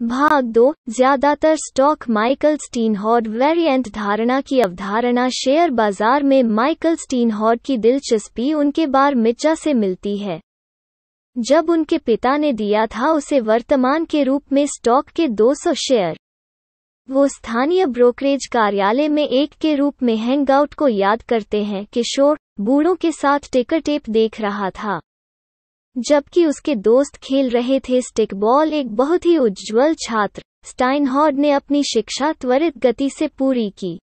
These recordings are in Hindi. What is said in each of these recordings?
भाग दो, ज़्यादातर स्टॉक माइकल स्टीनहॉर्ड वेरिएंट धारणा की अवधारणा शेयर बाज़ार में माइकल स्टीनहॉर्ड की दिलचस्पी उनके बार मिर्चा से मिलती है। जब उनके पिता ने दिया था उसे वर्तमान के रूप में स्टॉक के 200 शेयर वो स्थानीय ब्रोकरेज कार्यालय में एक के रूप में हैंगआउट को याद करते हैं किशोर बूढ़ों के साथ टिकर टेप देख रहा था। जबकि उसके दोस्त खेल रहे थे स्टिकबॉल एक बहुत ही उज्ज्वल छात्र। स्टाइनहॉर्ड ने अपनी शिक्षा त्वरित गति से पूरी की।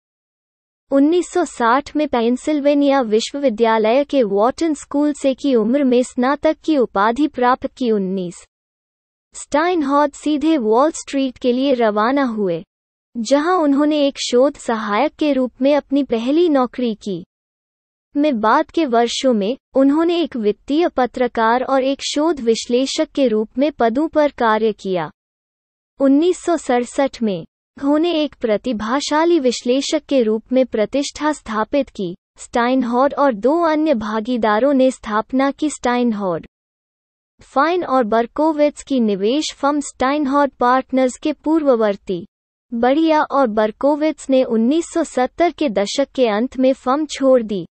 1960 में पेंसिल्वेनिया विश्वविद्यालय के वॉटन स्कूल से की उम्र में स्नातक की उपाधि प्राप्त की 19 स्टाइनहॉर्ड सीधे वॉल स्ट्रीट के लिए रवाना हुए, जहाँ उन्होंने एक शोध सहायक के रूप में अपनी पहली नौकरी की। में बाद के वर्षों में, उन्होंने एक वित्तीय पत्रकार और एक शोध विश्लेषक के रूप में पदों पर कार्य किया। उन्नीस सौ सड़सठ में, उन्होंने एक प्रतिभाशाली विश्लेषक के रूप में प्रतिष्ठा स्थापित की स्टाइनहॉर्ड और दो अन्य भागीदारों ने स्थापना की स्टाइनहॉर्ड फाइन और बर्कोविट्स की निवेश फर्म स्टाइनहॉर्ड पार्टनर्स के पूर्ववर्ती। बढ़िया और बर्कोविट्स ने 1970 के दशक के अंत में फर्म छोड़ दी।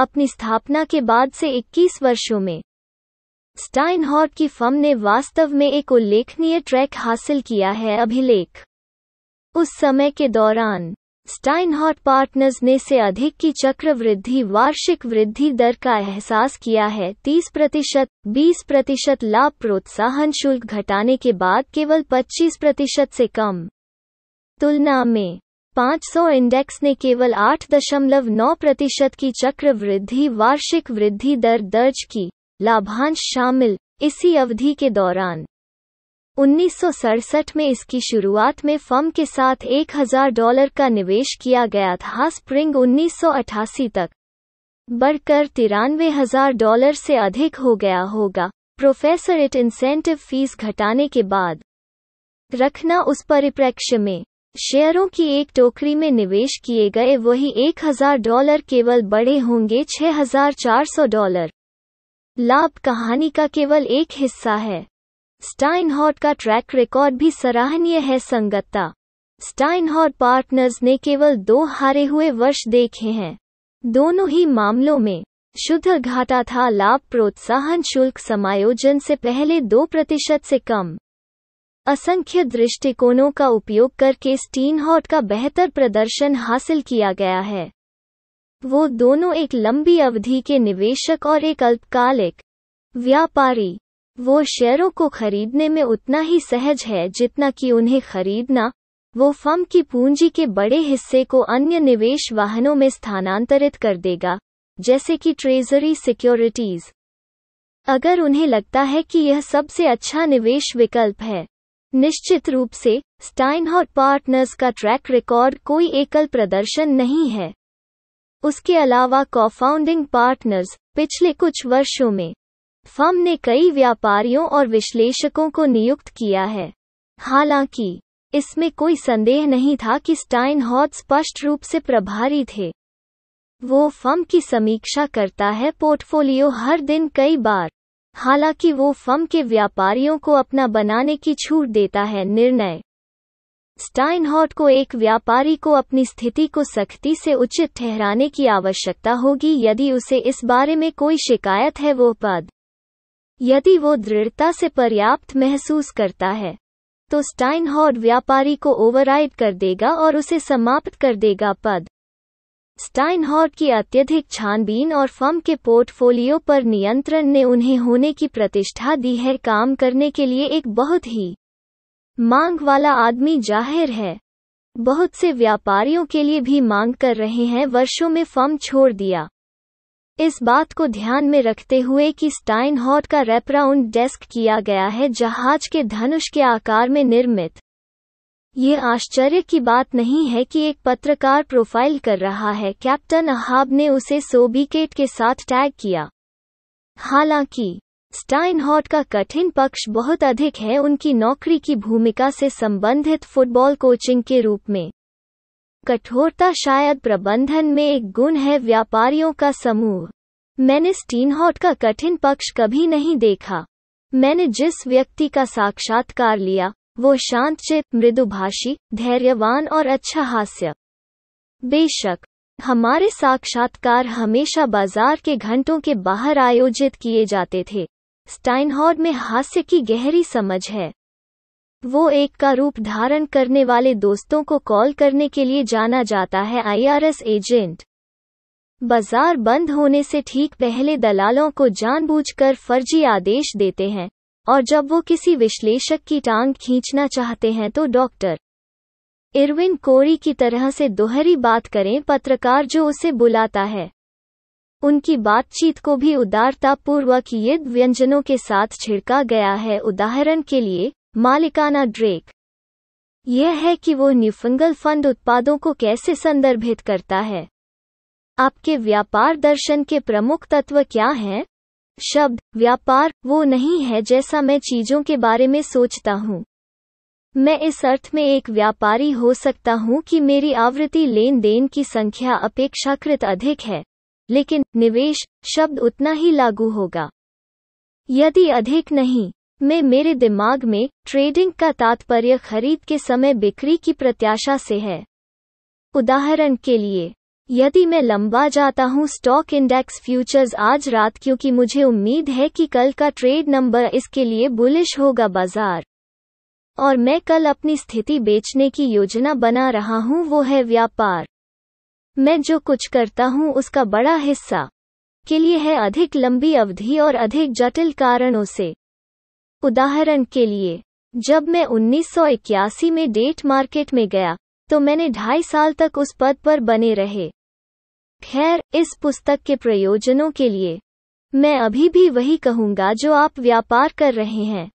अपनी स्थापना के बाद से 21 वर्षों में। स्टाइनहॉर्ट की फर्म ने वास्तव में एक उल्लेखनीय ट्रैक हासिल किया है अभिलेख। उस समय के दौरान स्टाइनहॉट पार्टनर्स ने से अधिक की चक्र वृद्धि वार्षिक वृद्धि दर का एहसास किया है। 30 प्रतिशत, बीस प्रतिशत लाभ प्रोत्साहन शुल्क घटाने के बाद केवल 25 प्रतिशत से कम। तुलना में 500 इंडेक्स ने केवल 8.9 प्रतिशत की चक्र वृद्धि वार्षिक वृद्धि दर दर्ज की। लाभांश शामिल, इसी अवधि के दौरान। उन्नीस सौ सड़सठ में इसकी शुरुआत में फर्म के साथ 1000 डॉलर का निवेश किया गया था स्प्रिंग 1988 तक। बढ़कर तिरानवे हज़ार डॉलर से अधिक हो गया होगा। प्रोफेसर, इट इंसेंटिव फ़ीस घटाने के बाद। रखना उस परिप्रेक्ष्य में। शेयरों की एक टोकरी में निवेश किए गए वही एक हज़ार डॉलर केवल बड़े होंगे छह हज़ार चार सौ डॉलर। लाभ कहानी का केवल एक हिस्सा है। स्टाइनहॉट का ट्रैक रिकॉर्ड भी सराहनीय है संगतता। स्टाइनहॉट पार्टनर्स ने केवल दो हारे हुए वर्ष देखे हैं। दोनों ही मामलों में शुद्ध घाटा था। लाभ प्रोत्साहन शुल्क समायोजन से पहले दो प्रतिशत से कम। असंख्य दृष्टिकोणों का उपयोग करके स्टीनहॉट का बेहतर प्रदर्शन हासिल किया गया है। वो दोनों एक लंबी अवधि के निवेशक और एक अल्पकालिक व्यापारी। वो शेयरों को खरीदने में उतना ही सहज है जितना कि उन्हें खरीदना, वो फर्म की पूंजी के बड़े हिस्से को अन्य निवेश वाहनों में स्थानांतरित कर देगा, जैसे कि ट्रेजरी सिक्योरिटीज। अगर उन्हें लगता है कि यह सबसे अच्छा निवेश विकल्प है निश्चित रूप से स्टाइनहॉट पार्टनर्स का ट्रैक रिकॉर्ड कोई एकल प्रदर्शन नहीं है। उसके अलावा कॉफाउंडिंग पार्टनर्स पिछले कुछ वर्षों में, फर्म ने कई व्यापारियों और विश्लेषकों को नियुक्त किया है। हालाँकि, इसमें कोई संदेह नहीं था कि स्टाइन हॉट स्पष्ट रूप से प्रभारी थे। वो फर्म की समीक्षा करता है पोर्टफोलियो हर दिन कई बार। हालाँकि वो फर्म के व्यापारियों को अपना बनाने की छूट देता है निर्णय। स्टाइनहॉट को एक व्यापारी को अपनी स्थिति को सख्ती से उचित ठहराने की आवश्यकता होगी यदि उसे इस बारे में कोई शिकायत है वो पद। यदि वो दृढ़ता से पर्याप्त महसूस करता है तो स्टाइनहॉट व्यापारी को ओवरराइड कर देगा और उसे समाप्त कर देगा पद। स्टाइनहॉट की अत्यधिक छानबीन और फर्म के पोर्टफोलियो पर नियंत्रण ने उन्हें होने की प्रतिष्ठा दी है काम करने के लिए एक बहुत ही मांग वाला आदमी ज़ाहिर है। बहुत से व्यापारियों के लिए भी मांग कर रहे हैं, वर्षों में फर्म छोड़ दिया। इस बात को ध्यान में रखते हुए कि स्टाइनहॉट का रेपराउंड डेस्क किया गया है, जहाज़ के धनुष के आकार में निर्मित ये आश्चर्य की बात नहीं है कि एक पत्रकार प्रोफ़ाइल कर रहा है। कैप्टन अहाब ने उसे सोबिकेट के साथ टैग किया। हालाँकि, स्टाइनहॉट का कठिन पक्ष बहुत अधिक है उनकी नौकरी की भूमिका से संबंधित फुटबॉल कोचिंग के रूप में। कठोरता शायद प्रबंधन में एक गुण है व्यापारियों का समूह। मैंने स्टीनहॉट का कठिन पक्ष कभी नहीं देखा। मैंने जिस व्यक्ति का साक्षात्कार लिया वो शांतचित मृदुभाषी, धैर्यवान और अच्छा हास्य। बेशक, हमारे साक्षात्कार हमेशा बाज़ार के घंटों के बाहर आयोजित किए जाते थे। स्टाइनहॉर्ड में हास्य की गहरी समझ है। वो एक का रूप धारण करने वाले दोस्तों को कॉल करने के लिए जाना जाता है आईआरएस एजेंट। बाज़ार बंद होने से ठीक पहले दलालों को जानबूझकर फर्जी आदेश देते हैं। और जब वो किसी विश्लेषक की टांग खींचना चाहते हैं तो डॉक्टर इरविन कोरी की तरह से दोहरी बात करें, पत्रकार जो उसे बुलाता है। उनकी बातचीत को भी उदारतापूर्वक युद्ध व्यंजनों के साथ छिड़का गया है। उदाहरण के लिए, मालिकाना ड्रेक। यह है कि वो न्यूफंगल फंड उत्पादों को कैसे संदर्भित करता है। आपके व्यापार दर्शन के प्रमुख तत्व क्या हैं? शब्द, व्यापार, वो नहीं है जैसा मैं चीज़ों के बारे में सोचता हूँ। मैं इस अर्थ में एक व्यापारी हो सकता हूँ कि मेरी आवृत्ति लेन देन की संख्या अपेक्षाकृत अधिक है, लेकिन निवेश शब्द उतना ही लागू होगा। यदि अधिक नहीं, मैं मेरे दिमाग में ट्रेडिंग का तात्पर्य खरीद के समय बिक्री की प्रत्याशा से है। उदाहरण के लिए यदि मैं लंबा जाता हूँ स्टॉक इंडेक्स फ्यूचर्स आज रात क्योंकि मुझे उम्मीद है कि कल का ट्रेड नंबर इसके लिए बुलिश होगा बाज़ार। और मैं कल अपनी स्थिति बेचने की योजना बना रहा हूँ, वो है व्यापार। मैं जो कुछ करता हूँ, उसका बड़ा हिस्सा के लिए है अधिक लंबी अवधि और अधिक जटिल कारणों से। उदाहरण के लिए, जब मैं 1981 में डेट मार्केट में गया तो मैंने ढाई साल तक उस पद पर बने रहे। खैर, इस पुस्तक के प्रयोजनों के लिए। मैं अभी भी वही कहूँगा जो आप व्यापार कर रहे हैं।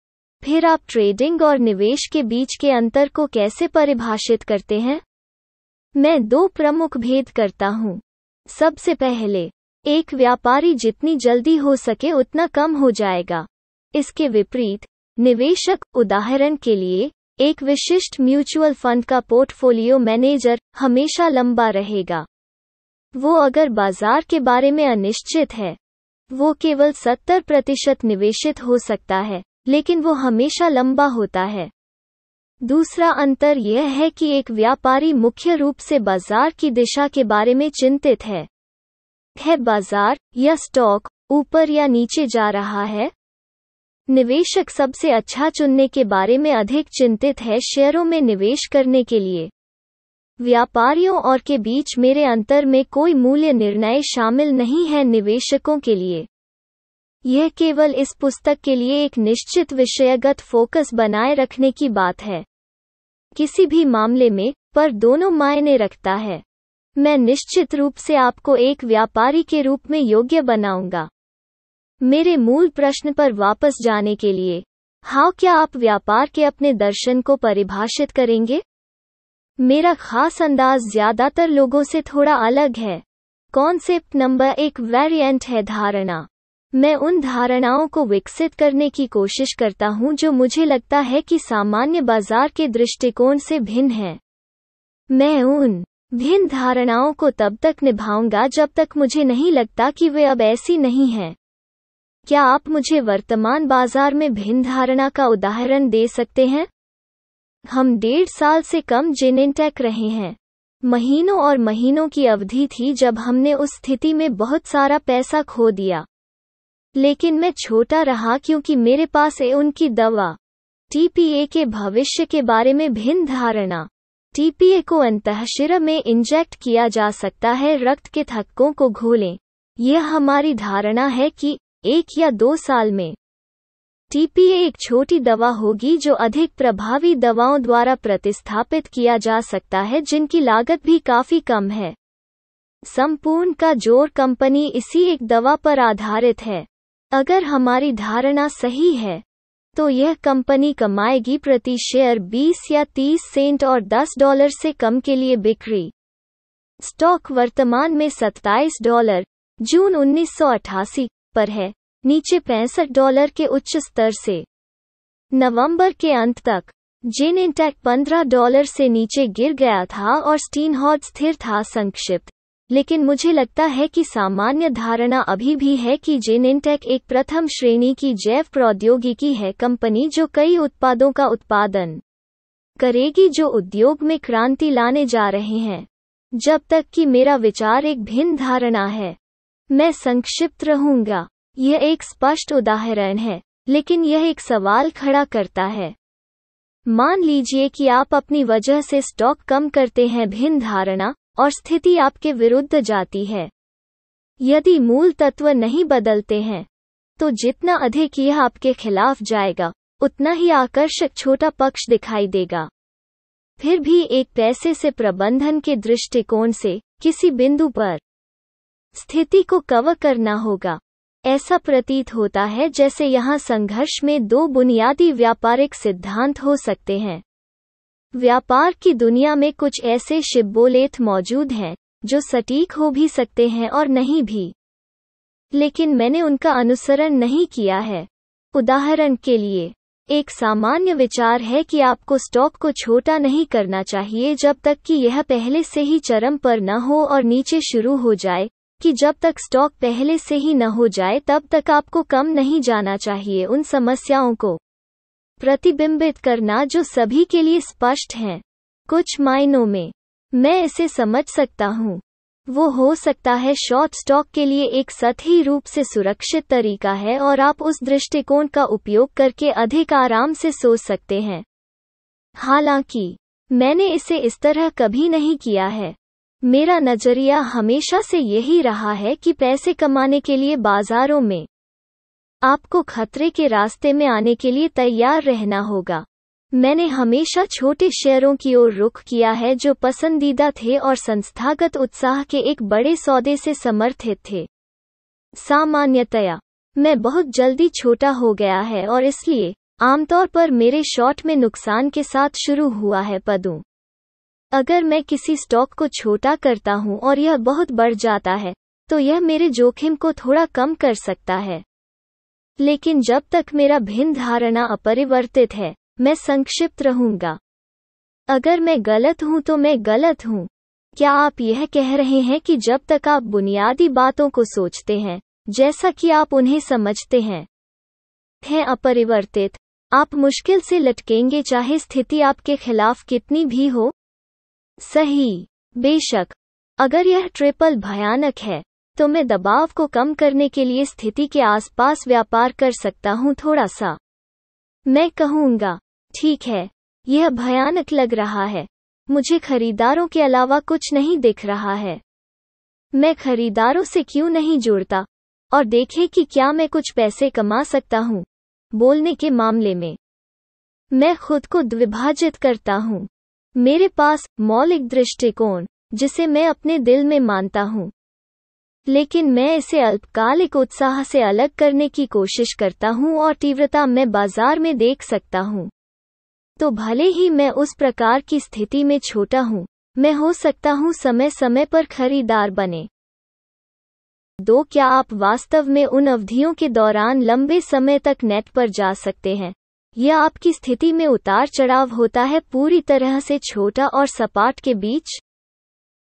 फिर आप ट्रेडिंग और निवेश के बीच के अंतर को कैसे परिभाषित करते हैं? मैं दो प्रमुख भेद करता हूँ। सबसे पहले, एक व्यापारी जितनी जल्दी हो सके उतना कम हो जाएगा। इसके विपरीत, निवेशक उदाहरण के लिए, एक विशिष्ट म्यूचुअल फंड का पोर्टफोलियो मैनेजर हमेशा लंबा रहेगा। वो अगर बाज़ार के बारे में अनिश्चित है, वो केवल 70 प्रतिशत निवेशित हो सकता है, लेकिन वो हमेशा लंबा होता है। दूसरा अंतर यह है कि एक व्यापारी मुख्य रूप से बाज़ार की दिशा के बारे में चिंतित है। है बाज़ार या स्टॉक ऊपर या नीचे जा रहा है? निवेशक सबसे अच्छा चुनने के बारे में अधिक चिंतित है शेयरों में निवेश करने के लिए। व्यापारियों और के बीच मेरे अंतर में कोई मूल्य निर्णय शामिल नहीं है निवेशकों के लिए। यह केवल इस पुस्तक के लिए एक निश्चित विषयगत फोकस बनाए रखने की बात है। किसी भी मामले में, पर दोनों मायने रखता है। मैं निश्चित रूप से आपको एक व्यापारी के रूप में योग्य बनाऊँगा। मेरे मूल प्रश्न पर वापस जाने के लिए हाउ क्या आप व्यापार के अपने दर्शन को परिभाषित करेंगे? मेरा खास अंदाज ज़्यादातर लोगों से थोड़ा अलग है। कॉन्सेप्ट नंबर एक वेरिएंट है धारणा? मैं उन धारणाओं को विकसित करने की कोशिश करता हूँ जो मुझे लगता है कि सामान्य बाज़ार के दृष्टिकोण से भिन्न है। मैं उन भिन्न धारणाओं को तब तक निभाऊँगा जब तक मुझे नहीं लगता कि वे अब ऐसी नहीं हैं। क्या आप मुझे वर्तमान बाज़ार में भिन्न धारणा का उदाहरण दे सकते हैं? हम डेढ़ साल से कम जिनेटेक रहे हैं। महीनों और महीनों की अवधि थी जब हमने उस स्थिति में बहुत सारा पैसा खो दिया। लेकिन मैं छोटा रहा क्योंकि मेरे पास है उनकी दवा टीपीए के भविष्य के बारे में भिन्न धारणा टीपीए को अंतःशिरा में इंजेक्ट किया जा सकता है रक्त के थक्कों को घोलें। यह हमारी धारणा है कि एक या दो साल में टीपीए एक छोटी दवा होगी जो अधिक प्रभावी दवाओं द्वारा प्रतिस्थापित किया जा सकता है, जिनकी लागत भी काफ़ी कम है। संपूर्ण का ज़ोर कंपनी इसी एक दवा पर आधारित है। अगर हमारी धारणा सही है तो यह कंपनी कमाएगी प्रति शेयर 20 या 30 सेंट और 10 डॉलर से कम के लिए बिक्री। स्टॉक वर्तमान में 27 डॉलर, जून 1988 पर है। नीचे पैंसठ डॉलर के उच्च स्तर से। नवंबर के अंत तक, जिन इंटेक 15 डॉलर से नीचे गिर गया था और स्टीन स्थिर था संक्षिप्त। लेकिन मुझे लगता है कि सामान्य धारणा अभी भी है कि जेनेटेक एक प्रथम श्रेणी की जैव प्रौद्योगिकी है, कंपनी जो कई उत्पादों का उत्पादन करेगी, जो उद्योग में क्रांति लाने जा रहे हैं। जब तक कि मेरा विचार एक भिन्न धारणा है, मैं संक्षिप्त रहूँगा। यह एक स्पष्ट उदाहरण है, लेकिन यह एक सवाल खड़ा करता है। मान लीजिए कि आप अपनी वजह से स्टॉक कम करते हैं, भिन्न धारणा, और स्थिति आपके विरुद्ध जाती है। यदि मूल तत्व नहीं बदलते हैं तो जितना अधिक यह आपके खिलाफ जाएगा, उतना ही आकर्षक छोटा पक्ष दिखाई देगा। फिर भी एक पैसे से प्रबंधन के दृष्टिकोण से किसी बिंदु पर स्थिति को कवर करना होगा। ऐसा प्रतीत होता है जैसे यहाँ संघर्ष में दो बुनियादी व्यापारिक सिद्धांत हो सकते हैं। व्यापार की दुनिया में कुछ ऐसे शिब्बोलेथ मौजूद हैं, जो सटीक हो भी सकते हैं और नहीं भी। लेकिन मैंने उनका अनुसरण नहीं किया है। उदाहरण के लिए, एक सामान्य विचार है कि आपको स्टॉक को छोटा नहीं करना चाहिए जब तक कि यह पहले से ही चरम पर न हो और नीचे शुरू हो जाए कि जब तक स्टॉक पहले से ही न हो जाए, तब तक आपको कम नहीं जाना चाहिए उन समस्याओं को। प्रतिबिंबित करना जो सभी के लिए स्पष्ट हैं। कुछ मायनों में, मैं इसे समझ सकता हूँ। वो हो सकता है शॉर्ट स्टॉक के लिए एक सतही रूप से सुरक्षित तरीका है और आप उस दृष्टिकोण का उपयोग करके अधिक आराम से सोच सकते हैं। हालाँकि, मैंने इसे इस तरह कभी नहीं किया है। मेरा नज़रिया हमेशा से यही रहा है कि पैसे कमाने के लिए बाजारों में, आपको खतरे के रास्ते में आने के लिए तैयार रहना होगा। मैंने हमेशा छोटे शेयरों की ओर रुख किया है जो पसंदीदा थे और संस्थागत उत्साह के एक बड़े सौदे से समर्थित थे। सामान्यतया, मैं बहुत जल्दी छोटा हो गया है और इसलिए, आमतौर पर मेरे शॉट में नुकसान के साथ शुरू हुआ है, पदों अगर मैं किसी स्टॉक को छोटा करता हूँ और यह बहुत बढ़ जाता है तो यह मेरे जोखिम को थोड़ा कम कर सकता है। लेकिन जब तक मेरा भिन्न धारणा अपरिवर्तित है, मैं संक्षिप्त रहूँगा। अगर मैं गलत हूँ तो मैं गलत हूँ। क्या आप यह कह रहे हैं कि जब तक आप बुनियादी बातों को सोचते हैं, जैसा कि आप उन्हें समझते हैं हैं अपरिवर्तित, आप मुश्किल से लटकेंगे चाहे स्थिति आपके खिलाफ कितनी भी हो? सही। बेशक, अगर यह ट्रिपल भयानक है तो मैं दबाव को कम करने के लिए स्थिति के आसपास व्यापार कर सकता हूँ थोड़ा सा। मैं कहूँगा, ठीक है, यह भयानक लग रहा है। मुझे खरीदारों के अलावा कुछ नहीं दिख रहा है। मैं खरीदारों से क्यों नहीं जुड़ता? और देखे कि क्या मैं कुछ पैसे कमा सकता हूँ, बोलने के मामले में। मैं खुद को द्विभाजित करता हूँ। मेरे पास मौलिक दृष्टिकोण, जिसे मैं अपने दिल में मानता हूँ। लेकिन मैं इसे अल्पकालिक उत्साह से अलग करने की कोशिश करता हूँ और तीव्रता मैं बाज़ार में देख सकता हूँ। तो भले ही मैं उस प्रकार की स्थिति में छोटा हूँ, मैं हो सकता हूँ समय समय पर खरीदार बने। दो, क्या आप वास्तव में उन अवधियों के दौरान लंबे समय तक नेट पर जा सकते हैं? यह आपकी स्थिति में उतार चढ़ाव होता है पूरी तरह से छोटा और सपाट के बीच।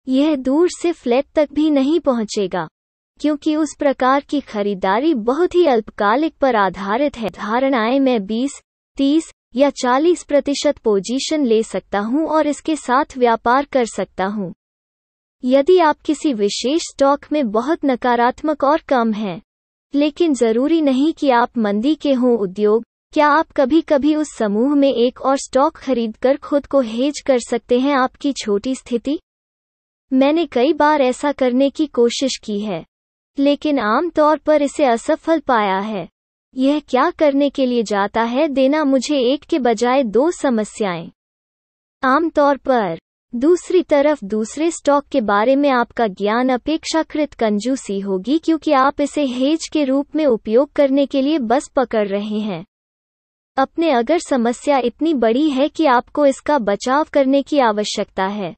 यह दूर से फ्लैट तक भी नहीं पहुंचेगा क्योंकि उस प्रकार की खरीदारी बहुत ही अल्पकालिक पर आधारित है। धारणाएँ मैं 20, 30 या 40 प्रतिशत पोजीशन ले सकता हूँ और इसके साथ व्यापार कर सकता हूँ। यदि आप किसी विशेष स्टॉक में बहुत नकारात्मक और कम हैं लेकिन ज़रूरी नहीं कि आप मंदी के हों उद्योग क्या आप कभी कभी उस समूह में एक और स्टॉक खरीदकर खुद को हेज कर सकते हैं आपकी छोटी स्थिति? मैंने कई बार ऐसा करने की कोशिश की है, लेकिन आमतौर पर इसे असफल पाया है। यह क्या करने के लिए जाता है देना मुझे एक के बजाय दो समस्याएँ। आमतौर पर, दूसरी तरफ़ दूसरे स्टॉक के बारे में आपका ज्ञान अपेक्षाकृत कंजूसी होगी क्योंकि आप इसे हेज के रूप में उपयोग करने के लिए बस पकड़ रहे हैं। अपने अगर समस्या इतनी बड़ी है कि आपको इसका बचाव करने की आवश्यकता है।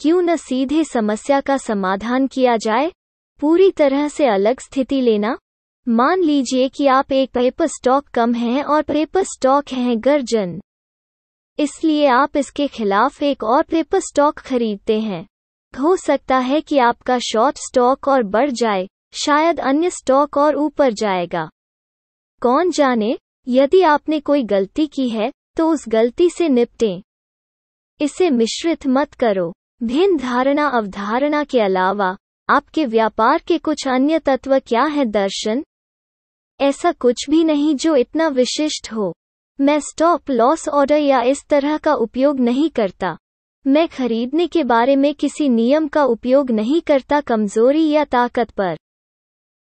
क्यों न सीधे समस्या का समाधान किया जाए? पूरी तरह से अलग स्थिति लेना। मान लीजिए कि आप एक पेपर स्टॉक कम हैं और पेपर स्टॉक हैं गर्जन। इसलिए आप इसके खिलाफ एक और पेपर स्टॉक खरीदते हैं। हो सकता है कि आपका शॉर्ट स्टॉक और बढ़ जाए, शायद अन्य स्टॉक और ऊपर जाएगा। कौन जाने? यदि आपने कोई गलती की है तो उस गलती से निपटें। इसे मिश्रित मत करो। भिन्न धारणा अवधारणा के अलावा, आपके व्यापार के कुछ अन्य तत्व क्या है दर्शन? ऐसा कुछ भी नहीं जो इतना विशिष्ट हो। मैं स्टॉप लॉस ऑर्डर या इस तरह का उपयोग नहीं करता। मैं खरीदने के बारे में किसी नियम का उपयोग नहीं करता कमज़ोरी या ताकत पर।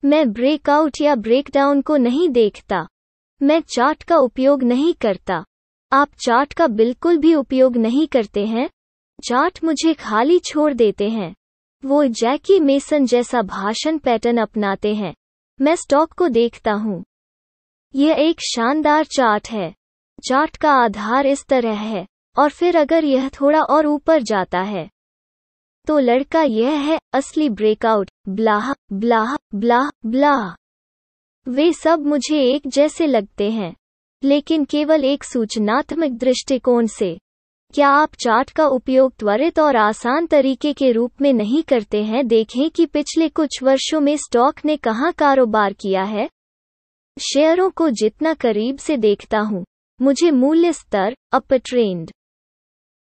मैं ब्रेकआउट या ब्रेकडाउन को नहीं देखता। मैं चार्ट का उपयोग नहीं करता। आप चार्ट का बिल्कुल भी उपयोग नहीं करते हैं। चार्ट मुझे खाली छोड़ देते हैं। वो जैकी मेसन जैसा भाषण पैटर्न अपनाते हैं। मैं स्टॉक को देखता हूँ। यह एक शानदार चार्ट है। चार्ट का आधार इस तरह है, और फिर अगर यह थोड़ा और ऊपर जाता है तो लड़का यह है, असली breakout. Blah blah blah blah. वे सब मुझे एक जैसे लगते हैं। लेकिन केवल एक सूचनात्मक दृष्टिकोण से। क्या आप चार्ट का उपयोग त्वरित और आसान तरीके के रूप में नहीं करते हैं? देखें कि पिछले कुछ वर्षों में स्टॉक ने कहाँ कारोबार किया है। शेयरों को जितना करीब से देखता हूँ। मुझे मूल्य स्तर अप ट्रेंड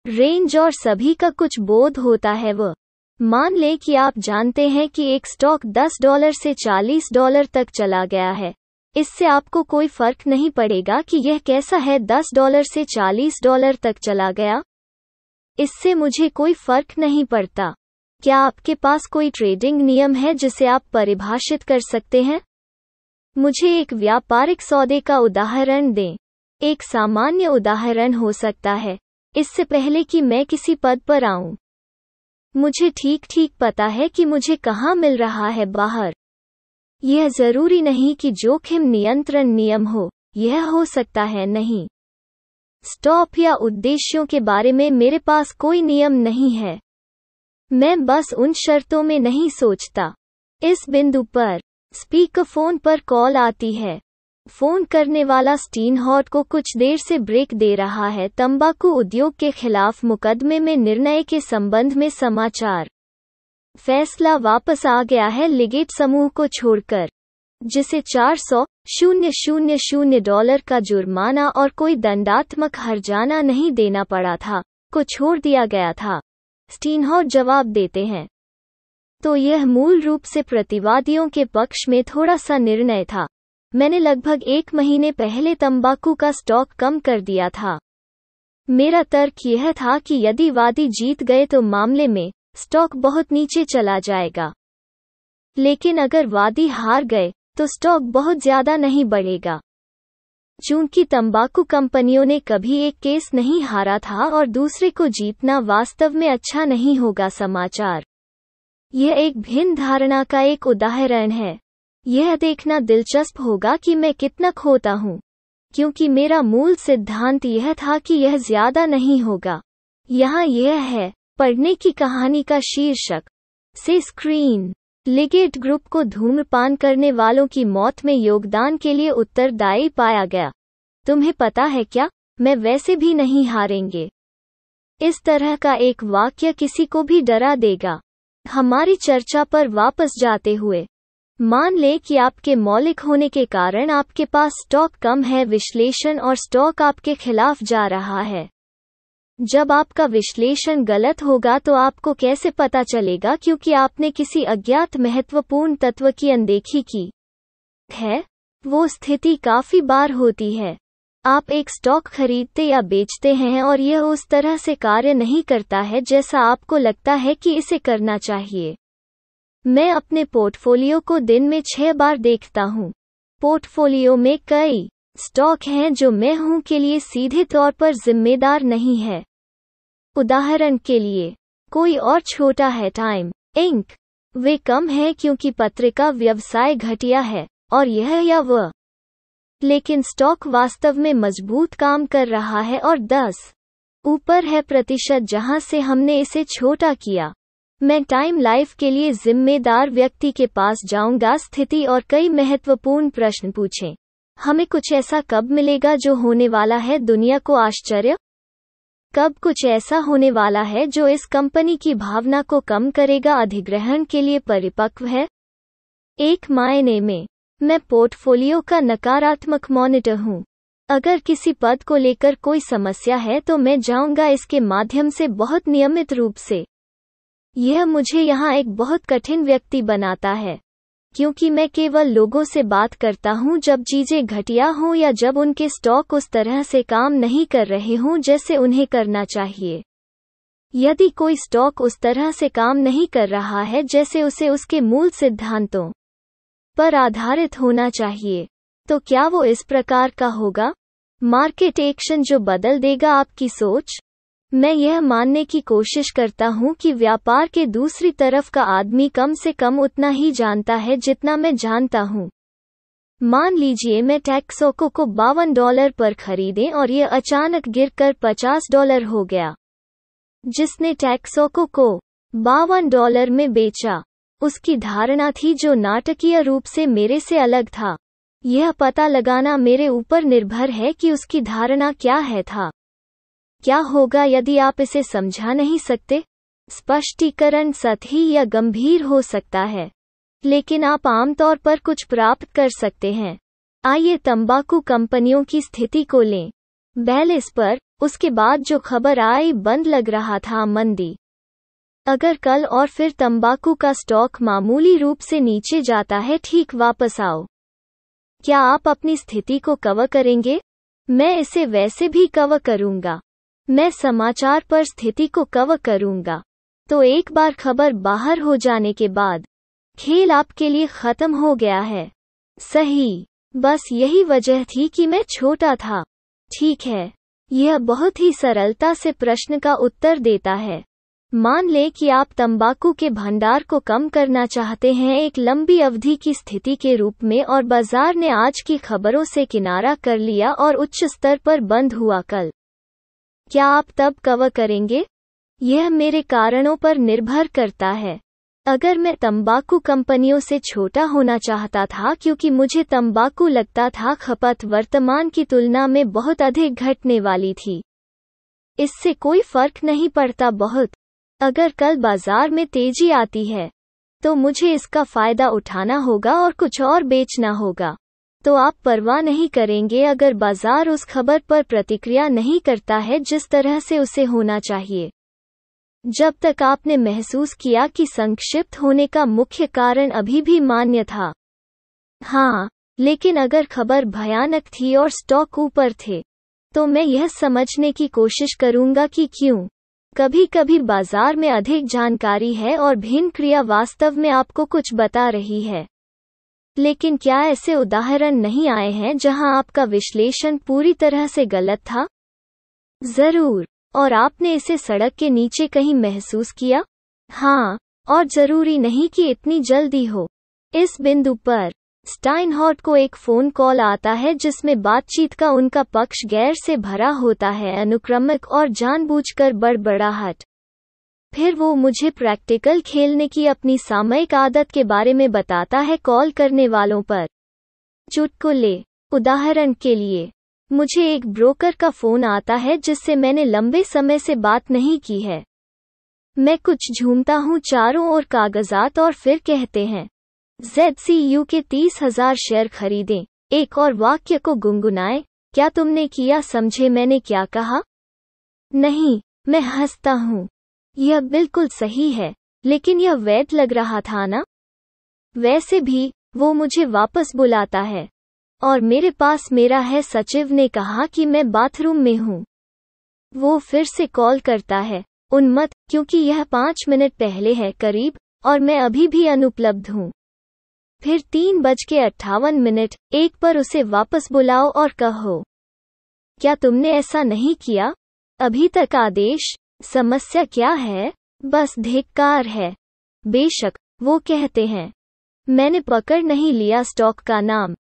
रेंज और सभी का कुछ बोध होता है वह। मान ले कि आप जानते हैं कि एक स्टॉक 10 डॉलर से 40 डॉलर तक चला गया है। इससे आपको कोई फ़र्क नहीं पड़ेगा कि यह कैसा है 10 डॉलर से 40 डॉलर तक चला गया। इससे मुझे कोई फ़र्क नहीं पड़ता। क्या आपके पास कोई ट्रेडिंग नियम है जिसे आप परिभाषित कर सकते हैं? मुझे एक व्यापारिक सौदे का उदाहरण दें। एक सामान्य उदाहरण हो सकता है। इससे पहले कि मैं किसी पद पर आऊँ। मुझे ठीक ठीक पता है कि मुझे कहाँ मिल रहा है बाहर। यह ज़रूरी नहीं कि जोखिम नियंत्रण नियम हो, यह हो सकता है नहीं। स्टॉप या उद्देश्यों के बारे में मेरे पास कोई नियम नहीं है। मैं बस उन शर्तों में नहीं सोचता। इस बिंदु पर स्पीकर फ़ोन पर कॉल आती है। फ़ोन करने वाला स्टीन हॉट को कुछ देर से ब्रेक दे रहा है। तंबाकू उद्योग के खिलाफ मुकदमे में निर्णय के संबंध में समाचार। फैसला वापस आ गया है लिगेट समूह को छोड़कर, जिसे चार सौ शून्य शून्य शून्य डॉलर का जुर्माना और कोई दंडात्मक हरजाना नहीं देना पड़ा था, को छोड़ दिया गया था। स्टीनहॉट जवाब देते हैं। तो यह मूल रूप से प्रतिवादियों के पक्ष में थोड़ा सा निर्णय था। मैंने लगभग एक महीने पहले तंबाकू का स्टॉक कम कर दिया था। मेरा तर्क यह था कि यदि वादी जीत गए तो मामले में स्टॉक बहुत नीचे चला जाएगा। लेकिन अगर वादी हार गए तो स्टॉक बहुत ज़्यादा नहीं बढ़ेगा। चूँकि तंबाकू कंपनियों ने कभी एक केस नहीं हारा था और दूसरे को जीतना वास्तव में अच्छा नहीं होगा समाचार। यह एक भिन्न धारणा का एक उदाहरण है। यह देखना दिलचस्प होगा कि मैं कितना खोता हूँ, क्योंकि मेरा मूल सिद्धांत यह था कि यह ज़्यादा नहीं होगा। यहाँ यह है, पढ़ने की कहानी का शीर्षक। से स्क्रीन। लिगेट ग्रुप को धूम्रपान करने वालों की मौत में योगदान के लिए उत्तरदायी पाया गया। तुम्हें पता है क्या? मैं वैसे भी नहीं हारेंगे। इस तरह का एक वाक्य किसी को भी डरा देगा। हमारी चर्चा पर वापस जाते हुए। मान लें कि आपके मौलिक होने के कारण आपके पास स्टॉक कम है, विश्लेषण और स्टॉक आपके खिलाफ जा रहा है। जब आपका विश्लेषण गलत होगा तो आपको कैसे पता चलेगा क्योंकि आपने किसी अज्ञात महत्वपूर्ण तत्व की अनदेखी की है? वो स्थिति काफ़ी बार होती है। आप एक स्टॉक खरीदते या बेचते हैं और यह उस तरह से कार्य नहीं करता है जैसा आपको लगता है कि इसे करना चाहिए। मैं अपने पोर्टफोलियो को दिन में छह बार देखता हूँ। पोर्टफोलियो में कई स्टॉक हैं जो मैं हूँ के लिए सीधे तौर पर जिम्मेदार नहीं है। उदाहरण के लिए, कोई और छोटा है टाइम इंक। वे कम है क्योंकि पत्रिका व्यवसाय घटिया है, और यह या वह लेकिन स्टॉक वास्तव में मज़बूत काम कर रहा है और 10 ऊपर है प्रतिशत जहाँ से हमने इसे छोटा किया। मैं टाइम लाइफ के लिए जिम्मेदार व्यक्ति के पास जाऊँगा स्थिति और कई महत्वपूर्ण प्रश्न पूछें। हमें कुछ ऐसा कब मिलेगा जो होने वाला है? दुनिया को आश्चर्य? कब कुछ ऐसा होने वाला है जो इस कंपनी की भावना को कम करेगा? अधिग्रहण के लिए परिपक्व है। एक मायने में, मैं पोर्टफोलियो का नकारात्मक मॉनिटर हूँ। अगर किसी पद को लेकर कोई समस्या है तो मैं जाऊँगा इसके माध्यम से बहुत नियमित रूप से। यह मुझे यहाँ एक बहुत कठिन व्यक्ति बनाता है, क्योंकि मैं केवल लोगों से बात करता हूँ जब चीज़ें घटिया हों या जब उनके स्टॉक उस तरह से काम नहीं कर रहे हों जैसे उन्हें करना चाहिए। यदि कोई स्टॉक उस तरह से काम नहीं कर रहा है जैसे उसे उसके मूल सिद्धांतों पर आधारित होना चाहिए तो क्या वो इस प्रकार का होगा? मार्केट एक्शन जो बदल देगा आपकी सोच? मैं यह मानने की कोशिश करता हूँ कि व्यापार के दूसरी तरफ़ का आदमी कम से कम उतना ही जानता है जितना मैं जानता हूँ। मान लीजिए मैं टैक्सोको को बावन डॉलर पर खरीदे और यह अचानक गिरकर पचास डॉलर हो गया। जिसने टैक्सोको को बावन डॉलर में बेचा, उसकी धारणा थी जो नाटकीय रूप से मेरे से अलग था। यह पता लगाना मेरे ऊपर निर्भर है कि उसकी धारणा क्या है था। क्या होगा यदि आप इसे समझा नहीं सकते? स्पष्टीकरण सतही या गंभीर हो सकता है। लेकिन आप आमतौर पर कुछ प्राप्त कर सकते हैं। आइए तंबाकू कंपनियों की स्थिति को लें। बैल इस पर, उसके बाद जो खबर आई बंद लग रहा था मंदी। अगर कल और फिर तंबाकू का स्टॉक मामूली रूप से नीचे जाता है, ठीक वापस आओ। क्या आप अपनी स्थिति को कवर करेंगे? मैं इसे वैसे भी कवर करूँगा। मैं समाचार पर स्थिति को कवर करूँगा। तो एक बार खबर बाहर हो जाने के बाद, खेल आपके लिए खत्म हो गया है। सही, बस यही वजह थी कि मैं छोटा था। ठीक है, यह बहुत ही सरलता से प्रश्न का उत्तर देता है। मान लें कि आप तंबाकू के भंडार को कम करना चाहते हैं एक लंबी अवधि की स्थिति के रूप में और बाज़ार ने आज की खबरों से किनारा कर लिया और उच्च स्तर पर बंद हुआ कल। क्या आप तब कवर करेंगे? यह मेरे कारणों पर निर्भर करता है। अगर मैं तंबाकू कंपनियों से छोटा होना चाहता था क्योंकि मुझे तंबाकू लगता था खपत वर्तमान की तुलना में बहुत अधिक घटने वाली थी। इससे कोई फ़र्क नहीं पड़ता बहुत। अगर कल बाज़ार में तेज़ी आती है तो मुझे इसका फ़ायदा उठाना होगा और कुछ और बेचना होगा। तो आप परवाह नहीं करेंगे अगर बाज़ार उस खबर पर प्रतिक्रिया नहीं करता है जिस तरह से उसे होना चाहिए। जब तक आपने महसूस किया कि संक्षिप्त होने का मुख्य कारण अभी भी मान्य था। हाँ लेकिन अगर खबर भयानक थी और स्टॉक ऊपर थे तो मैं यह समझने की कोशिश करूँगा कि क्यों? कभी कभी बाज़ार में अधिक जानकारी है और भिन्न क्रिया वास्तव में आपको कुछ बता रही है। लेकिन क्या ऐसे उदाहरण नहीं आए हैं जहाँ आपका विश्लेषण पूरी तरह से गलत था? ज़रूर। और आपने इसे सड़क के नीचे कहीं महसूस किया? हाँ और ज़रूरी नहीं कि इतनी जल्दी हो। इस बिंदु पर, स्टाइनहॉट को एक फ़ोन कॉल आता है जिसमें बातचीत का उनका पक्ष गैर से भरा होता है, अनुक्रमिक और जानबूझकर बड़बड़ाहट। फिर वो मुझे प्रैक्टिकल खेलने की अपनी सामयिक आदत के बारे में बताता है कॉल करने वालों पर। चुटकुले। उदाहरण के लिए, मुझे एक ब्रोकर का फ़ोन आता है जिससे मैंने लंबे समय से बात नहीं की है। मैं कुछ झूमता हूँ चारों ओर कागजात और फिर कहते हैं जेड सी यू के तीस हज़ार शेयर खरीदें। एक और वाक्य को गुनगुनाए। क्या तुमने किया? समझे मैंने क्या कहा? नहीं, मैं हंसता हूँ। यह बिल्कुल सही है। लेकिन यह वैध लग रहा था ना? वैसे भी, वो मुझे वापस बुलाता है। और मेरे पास मेरा है सचिव ने कहा कि मैं बाथरूम में हूँ। वो फिर से कॉल करता है। उन्मत क्योंकि यह पाँच मिनट पहले है करीब, और मैं अभी भी अनुपलब्ध हूँ। फिर तीन बज के अट्ठावन मिनट, एक पर उसे वापस बुलाओ और कहो, क्या तुमने ऐसा नहीं किया? अभी तक आदेश समस्या क्या है? बस धिक्कार है। बेशक, वो कहते हैं, मैंने पकड़ नहीं लिया स्टॉक का नाम।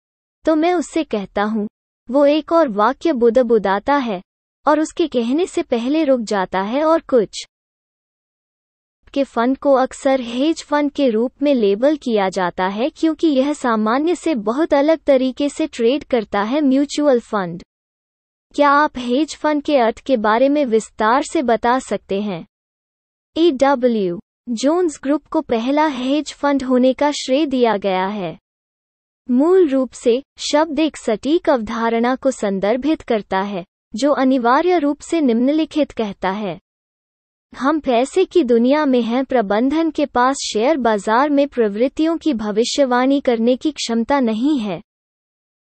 तो मैं उससे कहता हूँ, वो एक और वाक्य बुद बुदाता है, और उसके कहने से पहले रुक जाता है और कुछ के फंड को अक्सर हेज फंड के रूप में लेबल किया जाता है क्योंकि यह सामान्य से बहुत अलग तरीके से ट्रेड करता है म्यूचुअल फंड। क्या आप हेज फंड के अर्थ के बारे में विस्तार से बता सकते हैं? ई डब्ल्यू जोन्स ग्रुप को पहला हेज फंड होने का श्रेय दिया गया है। मूल रूप से, शब्द एक सटीक अवधारणा को संदर्भित करता है, जो अनिवार्य रूप से निम्नलिखित कहता है। हम पैसे की दुनिया में हैं, प्रबंधन के पास शेयर बाज़ार में प्रवृत्तियों की भविष्यवाणी करने की क्षमता नहीं है।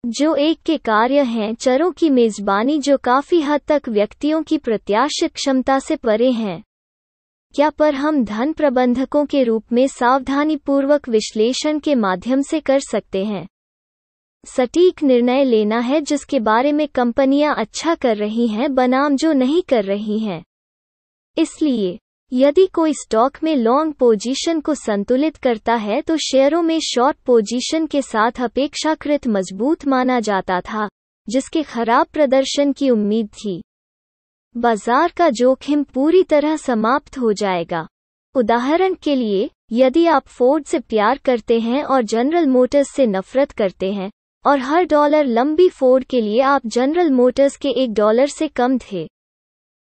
जो एक के कार्य हैं, चरों की मेजबानी जो काफ़ी हद तक व्यक्तियों की प्रत्याशित क्षमता से परे हैं। क्या पर हम धन प्रबंधकों के रूप में सावधानीपूर्वक विश्लेषण के माध्यम से कर सकते हैं? सटीक निर्णय लेना है जिसके बारे में कंपनियाँ अच्छा कर रही हैं, बनाम जो नहीं कर रही हैं। इसलिए यदि कोई स्टॉक में लॉन्ग पोजीशन को संतुलित करता है तो शेयरों में शॉर्ट पोजीशन के साथ अपेक्षाकृत मज़बूत माना जाता था, जिसके खराब प्रदर्शन की उम्मीद थी। बाज़ार का जोखिम पूरी तरह समाप्त हो जाएगा। उदाहरण के लिए, यदि आप फोर्ड से प्यार करते हैं और जनरल मोटर्स से नफरत करते हैं, और हर डॉलर लंबी फोर्ड के लिए आप जनरल मोटर्स के एक डॉलर से कम थे।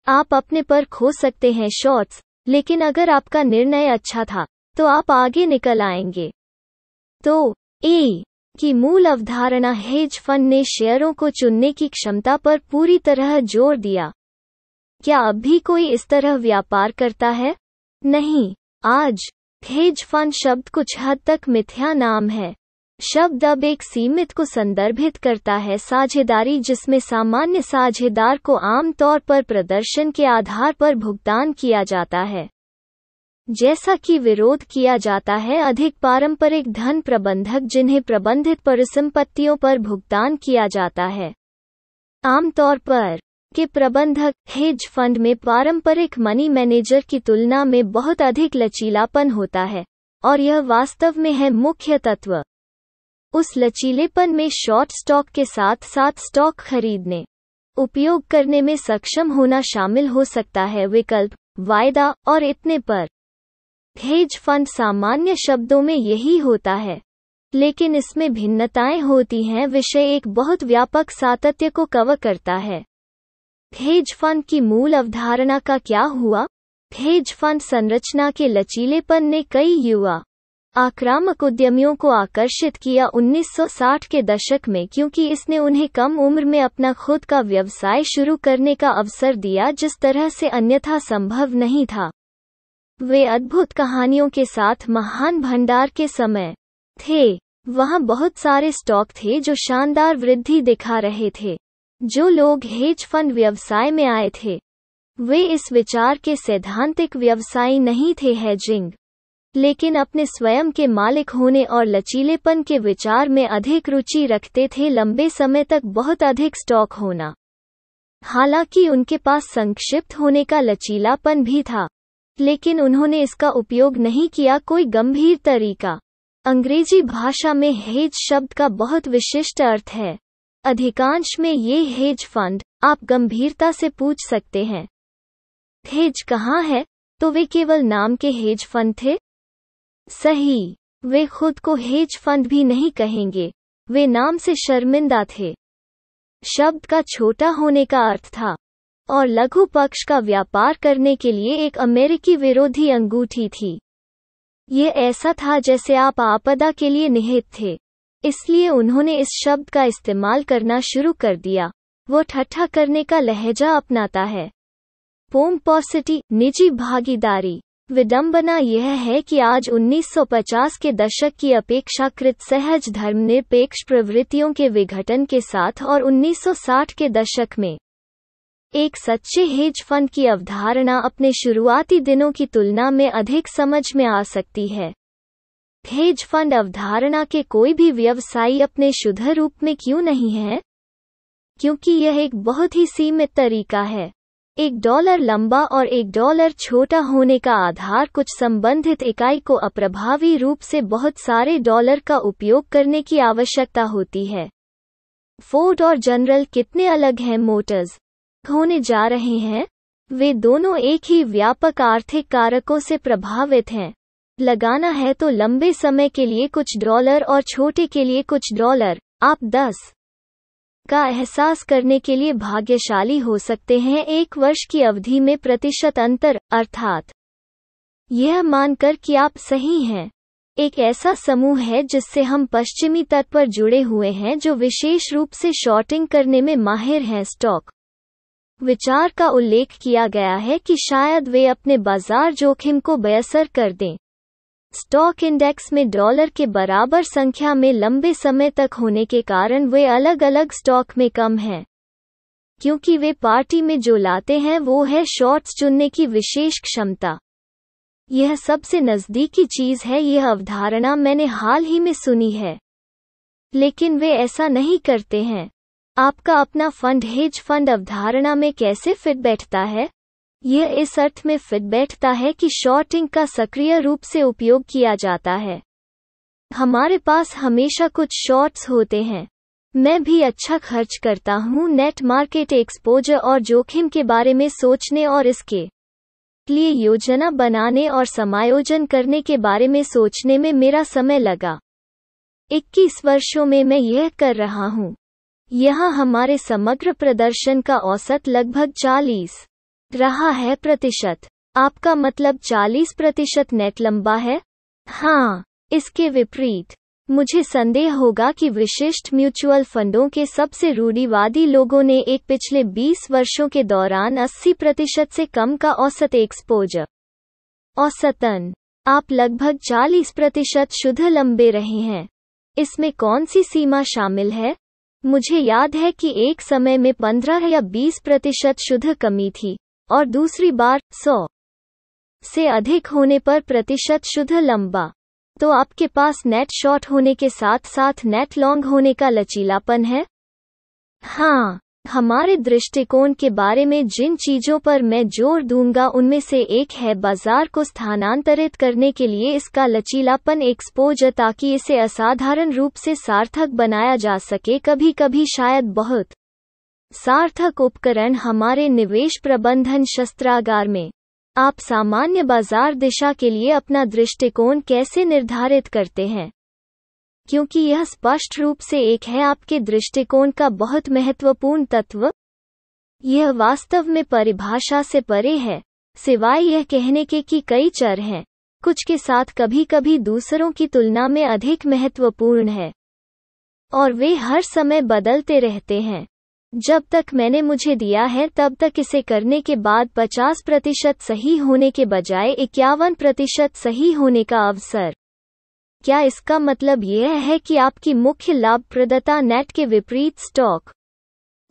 आप अपने पर खो सकते हैं शॉर्ट्स लेकिन अगर आपका निर्णय अच्छा था तो आप आगे निकल आएँगे। तो ए, की मूल अवधारणा हेज फंड ने शेयरों को चुनने की क्षमता पर पूरी तरह ज़ोर दिया। क्या अब भी कोई इस तरह व्यापार करता है? नहीं, आज, हेज फंड शब्द कुछ हद तक मिथ्या नाम है। शब्द अब एक सीमित को संदर्भित करता है साझेदारी जिसमें सामान्य साझेदार को आमतौर पर प्रदर्शन के आधार पर भुगतान किया जाता है। जैसा कि विरोध किया जाता है, अधिक पारंपरिक धन प्रबंधक जिन्हें प्रबंधित परिसंपत्तियों पर भुगतान किया जाता है। आमतौर पर, के प्रबंधक, हेज फंड में पारंपरिक मनी मैनेजर की तुलना में बहुत अधिक लचीलापन होता है, और यह वास्तव में है मुख्य तत्व। उस लचीलेपन में शॉर्ट स्टॉक के साथ साथ स्टॉक खरीदने, उपयोग करने में सक्षम होना शामिल हो सकता है। विकल्प, वायदा और इतने पर। हेज फंड सामान्य शब्दों में यही होता है, लेकिन इसमें भिन्नताएँ होती हैं। विषय एक बहुत व्यापक सातत्य को कवर करता है। हेज फंड की मूल अवधारणा का क्या हुआ? हेज फंड संरचना के लचीलेपन ने कई युवा आक्रामक उद्यमियों को आकर्षित किया 1960 के दशक में क्योंकि इसने उन्हें कम उम्र में अपना खुद का व्यवसाय शुरू करने का अवसर दिया जिस तरह से अन्यथा संभव नहीं था। वे अद्भुत कहानियों के साथ महान भंडार के समय थे। वहाँ बहुत सारे स्टॉक थे जो शानदार वृद्धि दिखा रहे थे, जो लोग हेज फंड व्यवसाय में आए थे। वे इस विचार के सैद्धांतिक व्यवसायी नहीं थे, हेजिंग। लेकिन अपने स्वयं के मालिक होने और लचीलेपन के विचार में अधिक रुचि रखते थे, लंबे समय तक बहुत अधिक स्टॉक होना। हालाँकि उनके पास संक्षिप्त होने का लचीलापन भी था, लेकिन उन्होंने इसका उपयोग नहीं किया कोई गंभीर तरीका। अंग्रेज़ी भाषा में हेज शब्द का बहुत विशिष्ट अर्थ है। अधिकांश में ये हेज फंड, आप गंभीरता से पूछ सकते हैं। हेज कहाँ है? तो वे केवल नाम के हेज फंड थे। सही। वे खुद को हेज फंड भी नहीं कहेंगे। वे नाम से शर्मिंदा थे। शब्द का छोटा होने का अर्थ था। और लघु पक्ष का व्यापार करने के लिए एक अमेरिकी विरोधी अंगूठी थी। ये ऐसा था जैसे आप आपदा के लिए निहित थे। इसलिए उन्होंने इस शब्द का इस्तेमाल करना शुरू कर दिया। वो ठट्ठा करने का लहजा अपनाता है। पोम्पोसिटी, निजी भागीदारी। विडंबना यह है कि आज 1950 के दशक की अपेक्षाकृत सहज धर्मनिरपेक्ष प्रवृत्तियों के विघटन के साथ और 1960 के दशक में एक सच्चे हेज फंड की अवधारणा अपने शुरुआती दिनों की तुलना में अधिक समझ में आ सकती है। हेज फंड अवधारणा के कोई भी व्यवसायी अपने शुद्ध रूप में क्यों नहीं है? क्योंकि यह एक बहुत ही सीमित तरीका है। एक डॉलर लंबा और एक डॉलर छोटा होने का आधार कुछ संबंधित इकाई को अप्रभावी रूप से बहुत सारे डॉलर का उपयोग करने की आवश्यकता होती है। फोर्ड और जनरल कितने अलग हैं मोटर्स? होने जा रहे हैं। वे दोनों एक ही व्यापक आर्थिक कारकों से प्रभावित हैं। लगाना है तो लंबे समय के लिए कुछ डॉलर और छोटे के लिए कुछ डॉलर। आप दस का एहसास करने के लिए भाग्यशाली हो सकते हैं एक वर्ष की अवधि में प्रतिशत अंतर, अर्थात। यह मानकर कि आप सही हैं। एक ऐसा समूह है जिससे हम पश्चिमी तट पर जुड़े हुए हैं जो विशेष रूप से शॉर्टिंग करने में माहिर हैं। स्टॉक। विचार का उल्लेख किया गया है कि शायद वे अपने बाज़ार जोखिम को बेअसर कर दें। स्टॉक इंडेक्स में डॉलर के बराबर संख्या में लंबे समय तक होने के कारण वे अलग अलग स्टॉक में कम हैं। क्योंकि वे पार्टी में जो लाते हैं वो है शॉर्ट्स चुनने की विशेष क्षमता। यह सबसे नजदीकी चीज़ है, यह अवधारणा मैंने हाल ही में सुनी है। लेकिन वे ऐसा नहीं करते हैं। आपका अपना फंड, हेज फंड अवधारणा में कैसे फिट बैठता है? यह इस अर्थ में फिट बैठता है कि शॉर्टिंग का सक्रिय रूप से उपयोग किया जाता है। हमारे पास हमेशा कुछ शॉर्ट्स होते हैं। मैं भी अच्छा खर्च करता हूँ नेट मार्केट एक्सपोजर और जोखिम के बारे में सोचने और इसके लिए योजना बनाने और समायोजन करने के बारे में सोचने में मेरा समय लगा। 21 वर्षों में मैं यह कर रहा हूँ। यहाँ हमारे समग्र प्रदर्शन का औसत लगभग 40 रहा है प्रतिशत। आपका मतलब 40 प्रतिशत नेट लंबा है? हाँ इसके विपरीत। मुझे संदेह होगा कि विशिष्ट म्यूचुअल फंडों के सबसे रूढ़ीवादी लोगों ने एक पिछले 20 वर्षों के दौरान 80 प्रतिशत से कम का औसत एक्सपोजर औसतन। आप लगभग 40 प्रतिशत शुद्ध लंबे रहे हैं। इसमें कौन सी सीमा शामिल है? मुझे याद है कि एक समय में 15 या 20 प्रतिशत शुद्ध कमी थी। और दूसरी बार, सौ से अधिक होने पर प्रतिशत शुद्ध लंबा। तो आपके पास नेट शॉर्ट होने के साथ साथ नेट लॉन्ग होने का लचीलापन है? हाँ हमारे दृष्टिकोण के बारे में जिन चीज़ों पर मैं ज़ोर दूँगा उनमें से एक है बाज़ार को स्थानांतरित करने के लिए इसका लचीलापन एक्सपोजर ताकि इसे असाधारण रूप से सार्थक बनाया जा सके। कभी कभी शायद बहुत सार्थक उपकरण हमारे निवेश प्रबंधन शस्त्रागार में। आप सामान्य बाज़ार दिशा के लिए अपना दृष्टिकोण कैसे निर्धारित करते हैं? क्योंकि यह स्पष्ट रूप से एक है आपके दृष्टिकोण का बहुत महत्वपूर्ण तत्व। यह वास्तव में परिभाषा से परे है, सिवाय यह कहने के कि कई चर हैं, कुछ के साथ कभी कभी दूसरों की तुलना में अधिक महत्वपूर्ण है। और वे हर समय बदलते रहते हैं। जब तक मैंने मुझे दिया है, तब तक इसे करने के बाद 50 प्रतिशत सही होने के बजाय इक्यावन प्रतिशत सही होने का अवसर। क्या इसका मतलब यह है कि आपकी मुख्य लाभप्रदता नेट के विपरीत स्टॉक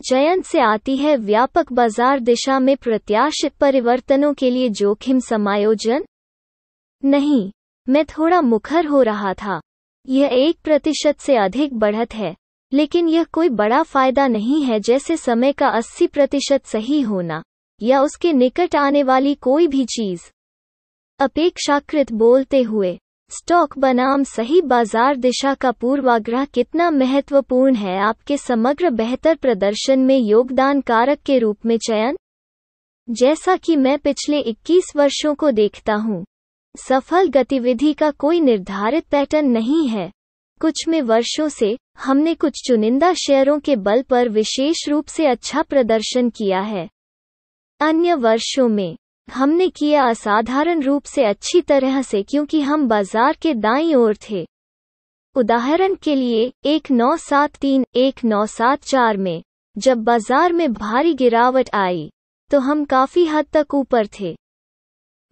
चयन से आती है? व्यापक बाज़ार दिशा में प्रत्याशित परिवर्तनों के लिए जोखिम समायोजन? नहीं, मैं थोड़ा मुखर हो रहा था। यह एक प्रतिशत से अधिक बढ़त है। लेकिन यह कोई बड़ा फ़ायदा नहीं है जैसे समय का 80 प्रतिशत सही होना, या उसके निकट आने वाली कोई भी चीज़। अपेक्षाकृत बोलते हुए, स्टॉक बनाम सही बाज़ार दिशा का पूर्वाग्रह कितना महत्वपूर्ण है आपके समग्र बेहतर प्रदर्शन में योगदान कारक के रूप में चयन? जैसा कि मैं पिछले 21 वर्षों को देखता हूँ, सफल गतिविधि का कोई निर्धारित पैटर्न नहीं है। कुछ में वर्षों से, हमने कुछ चुनिंदा शेयरों के बल पर विशेष रूप से अच्छा प्रदर्शन किया है। अन्य वर्षों में, हमने किया असाधारण रूप से अच्छी तरह से क्योंकि हम बाज़ार के दाईं ओर थे। उदाहरण के लिए, एक नौ सात तीन, एक नौ सात चार में, जब बाज़ार में भारी गिरावट आई तो हम काफ़ी हद तक ऊपर थे।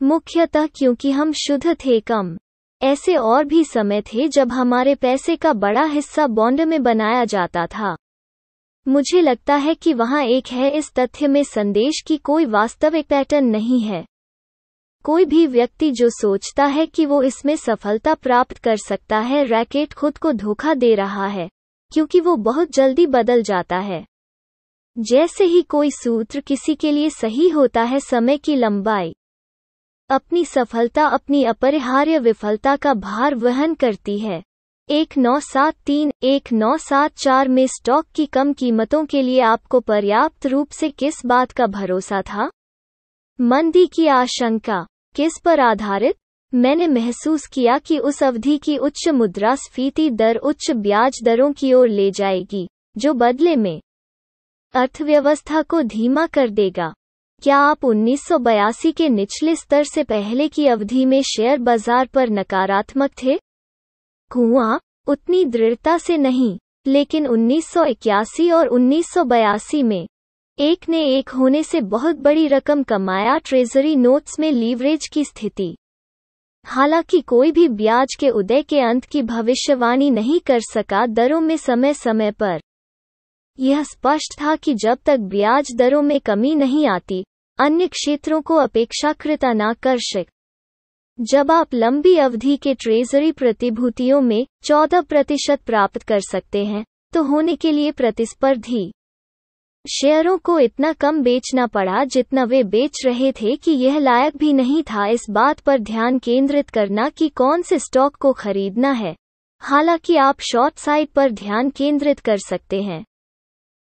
मुख्यतः क्योंकि हम शुद्ध थे कम। ऐसे और भी समय थे जब हमारे पैसे का बड़ा हिस्सा बॉन्ड में बनाया जाता था। मुझे लगता है कि वहाँ एक है इस तथ्य में संदेश की कोई वास्तविक पैटर्न नहीं है। कोई भी व्यक्ति जो सोचता है कि वो इसमें सफलता प्राप्त कर सकता है, रैकेट खुद को धोखा दे रहा है, क्योंकि वो बहुत जल्दी बदल जाता है। जैसे ही कोई सूत्र किसी के लिए सही होता है, समय की लंबाई। अपनी सफलता, अपनी अपरिहार्य विफलता का भार वहन करती है। एक नौ सात तीन, एक नौ सात चार में स्टॉक की कम कीमतों के लिए आपको पर्याप्त रूप से किस बात का भरोसा था? मंदी की आशंका। किस पर आधारित? मैंने महसूस किया कि उस अवधि की उच्च मुद्रास्फीति दर उच्च ब्याज दरों की ओर ले जाएगी, जो बदले में अर्थव्यवस्था को धीमा कर देगा। क्या आप 1982 के निचले स्तर से पहले की अवधि में शेयर बाज़ार पर नकारात्मक थे? कुआँ उतनी दृढ़ता से नहीं, लेकिन 1981 और 1982 में, एक ने एक होने से बहुत बड़ी रकम कमाया ट्रेजरी नोट्स में लीवरेज की स्थिति। हालाँकि कोई भी ब्याज के उदय के अंत की भविष्यवाणी नहीं कर सका दरों में समय समय पर। यह स्पष्ट था कि जब तक ब्याज दरों में कमी नहीं आती अन्य क्षेत्रों को अपेक्षाकृत अनाकर्षक। जब आप लंबी अवधि के ट्रेजरी प्रतिभूतियों में 14 प्रतिशत प्राप्त कर सकते हैं तो होने के लिए प्रतिस्पर्धी शेयरों को इतना कम बेचना पड़ा जितना वे बेच रहे थे कि यह लायक भी नहीं था। इस बात पर ध्यान केंद्रित करना कि कौन से स्टॉक को खरीदना है। हालाँकि आप शॉर्ट साइड पर ध्यान केंद्रित कर सकते हैं।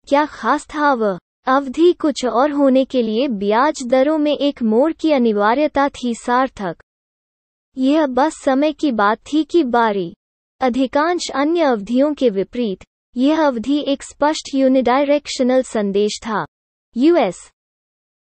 क्या खास था वह? अवधि कुछ और होने के लिए ब्याज दरों में एक मोड़ की अनिवार्यता थी सार्थक। यह बस समय की बात थी कि बारी। अधिकांश अन्य अवधियों के विपरीत, यह अवधि एक स्पष्ट यूनिडायरेक्शनल संदेश था। यूएस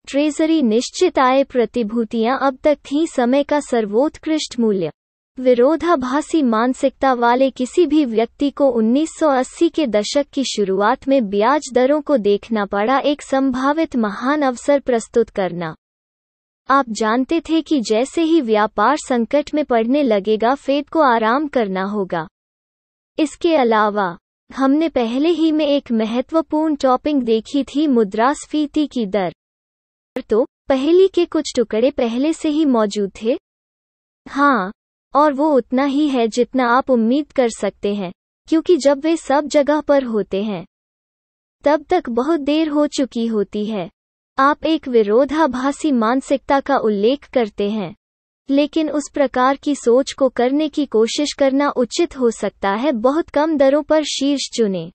ट्रेजरी निश्चित आय प्रतिभूतियाँ अब तक थीं समय का सर्वोत्कृष्ट मूल्य। विरोधाभासी मानसिकता वाले किसी भी व्यक्ति को 1980 के दशक की शुरुआत में ब्याज दरों को देखना पड़ा एक संभावित महान अवसर प्रस्तुत करना। आप जानते थे कि जैसे ही व्यापार संकट में पड़ने लगेगा, फेद को आराम करना होगा। इसके अलावा, हमने पहले ही में एक महत्वपूर्ण टॉपिंग देखी थी, मुद्रास्फीति की दर। तो पहली के कुछ टुकड़े पहले से ही मौजूद थे? हाँ और वो उतना ही है जितना आप उम्मीद कर सकते हैं, क्योंकि जब वे सब जगह पर होते हैं, तब तक बहुत देर हो चुकी होती है। आप एक विरोधाभासी मानसिकता का उल्लेख करते हैं, लेकिन उस प्रकार की सोच को करने की कोशिश करना उचित हो सकता है, बहुत कम दरों पर शीर्ष चुने।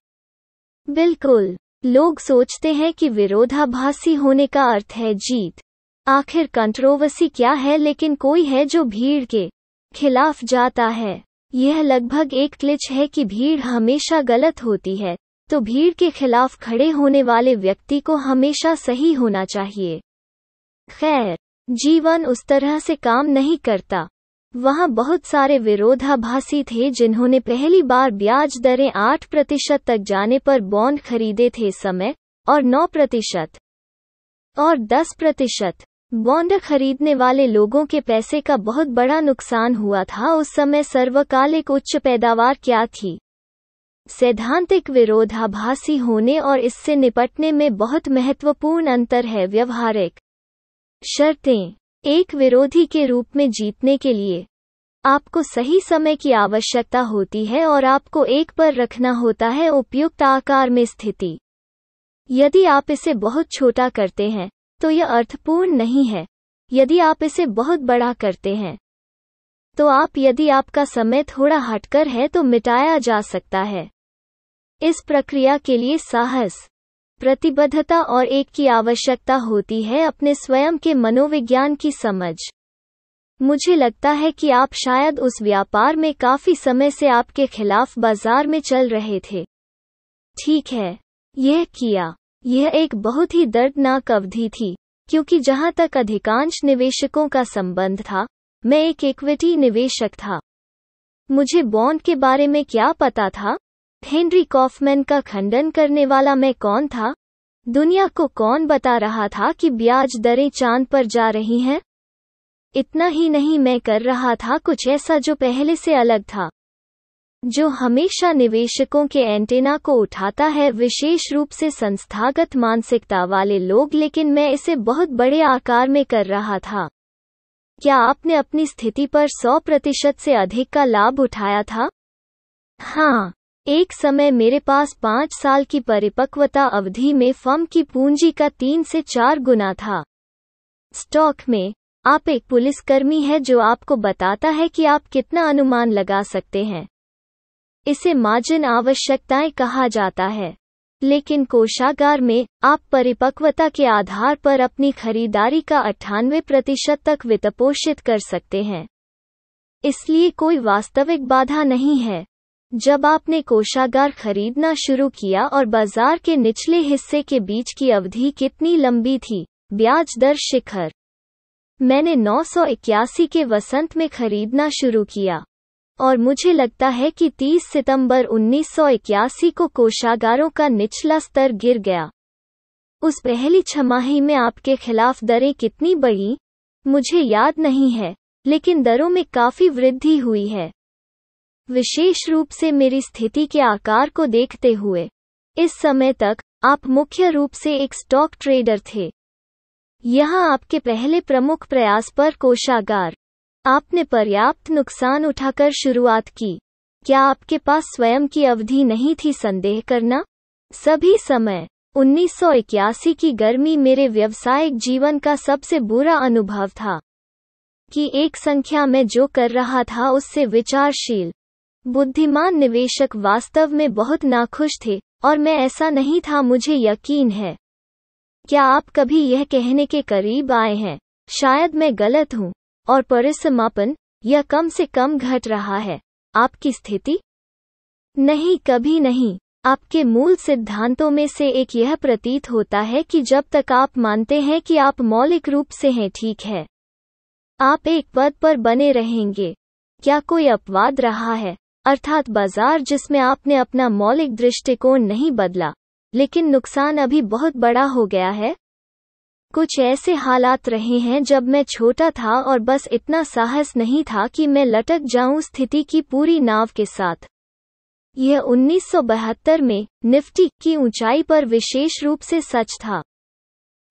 बिल्कुल, लोग सोचते हैं कि विरोधाभासी होने का अर्थ है जीत। आखिर कंट्रोवर्सी क्या है, लेकिन कोई है जो भीड़ के खिलाफ जाता है। यह लगभग एक क्लिच है कि भीड़ हमेशा गलत होती है तो भीड़ के खिलाफ खड़े होने वाले व्यक्ति को हमेशा सही होना चाहिए। खैर, जीवन उस तरह से काम नहीं करता। वहाँ बहुत सारे विरोधाभासी थे जिन्होंने पहली बार ब्याज दरें आठ प्रतिशत तक जाने पर बॉन्ड खरीदे थे समय, और नौ प्रतिशत, और दस प्रतिशत बॉन्ड खरीदने वाले लोगों के पैसे का बहुत बड़ा नुकसान हुआ था उस समय सर्वकालिक उच्च पैदावार क्या थी? सैद्धांतिक विरोधाभासी होने और इससे निपटने में बहुत महत्वपूर्ण अंतर है व्यवहारिक शर्तें। एक विरोधी के रूप में जीतने के लिए आपको सही समय की आवश्यकता होती है और आपको एक पर रखना होता है उपयुक्त आकार में स्थिति। यदि आप इसे बहुत छोटा करते हैं तो यह अर्थपूर्ण नहीं है। यदि आप इसे बहुत बड़ा करते हैं तो आप, यदि आपका समय थोड़ा हटकर है तो मिटाया जा सकता है। इस प्रक्रिया के लिए साहस, प्रतिबद्धता और एक की आवश्यकता होती है अपने स्वयं के मनोविज्ञान की समझ। मुझे लगता है कि आप शायद उस व्यापार में काफ़ी समय से आपके खिलाफ बाज़ार में चल रहे थे। ठीक है, यह किया। यह एक बहुत ही दर्दनाक अवधि थी, क्योंकि जहाँ तक अधिकांश निवेशकों का संबंध था, मैं एक इक्विटी निवेशक था। मुझे बॉन्ड के बारे में क्या पता था? हेनरी कॉफमैन का खंडन करने वाला मैं कौन था? दुनिया को कौन बता रहा था कि ब्याज दरें चाँद पर जा रही हैं? इतना ही नहीं मैं कर रहा था कुछ ऐसा जो पहले से अलग था। जो हमेशा निवेशकों के एंटेना को उठाता है, विशेष रूप से संस्थागत मानसिकता वाले लोग, लेकिन मैं इसे बहुत बड़े आकार में कर रहा था। क्या आपने अपनी स्थिति पर 100 प्रतिशत से अधिक का लाभ उठाया था? हाँ एक समय मेरे पास पाँच साल की परिपक्वता अवधि में फर्म की पूंजी का तीन से चार गुना था। स्टॉक में, आप एक पुलिसकर्मी है जो आपको बताता है कि आप कितना अनुमान लगा सकते हैं। इसे मार्जिन आवश्यकताएँ कहा जाता है। लेकिन कोषागार में, आप परिपक्वता के आधार पर अपनी खरीदारी का अट्ठानवे प्रतिशत तक वित्तपोषित कर सकते हैं। इसलिए कोई वास्तविक बाधा नहीं है। जब आपने कोषागार खरीदना शुरू किया और बाज़ार के निचले हिस्से के बीच की अवधि कितनी लंबी थी, ब्याज दर शिखर। मैंने 981 के वसंत में खरीदना शुरू किया। और मुझे लगता है कि 30 सितंबर 1981 को कोषागारों का निचला स्तर गिर गया। उस पहली छमाही में आपके खिलाफ दरें कितनी बढ़ी, मुझे याद नहीं है, लेकिन दरों में काफ़ी वृद्धि हुई है। विशेष रूप से मेरी स्थिति के आकार को देखते हुए, इस समय तक, आप मुख्य रूप से एक स्टॉक ट्रेडर थे। यहाँ आपके पहले प्रमुख प्रयास पर कोषागार। आपने पर्याप्त नुकसान उठाकर शुरुआत की। क्या आपके पास स्वयं की अवधि नहीं थी संदेह करना? सभी समय 1981 की गर्मी मेरे व्यावसायिक जीवन का सबसे बुरा अनुभव था। कि एक संख्या में जो कर रहा था उससे विचारशील, बुद्धिमान निवेशक वास्तव में बहुत नाखुश थे, और मैं ऐसा नहीं था, मुझे यकीन है। क्या आप कभी यह कहने के करीब आए हैं? शायद मैं गलत हूँ। और परिसमापन यह कम से कम घट रहा है। आपकी स्थिति? नहीं, कभी नहीं। आपके मूल सिद्धांतों में से एक यह प्रतीत होता है कि जब तक आप मानते हैं कि आप मौलिक रूप से हैं, ठीक है। आप एक पद पर बने रहेंगे। क्या कोई अपवाद रहा है? अर्थात बाज़ार जिसमें आपने अपना मौलिक दृष्टिकोण नहीं बदला, लेकिन नुकसान अभी बहुत बड़ा हो गया है। कुछ ऐसे हालात रहे हैं जब मैं छोटा था और बस इतना साहस नहीं था कि मैं लटक जाऊँ स्थिति की पूरी नाव के साथ। यह 1972 में निफ्टी की ऊंचाई पर विशेष रूप से सच था।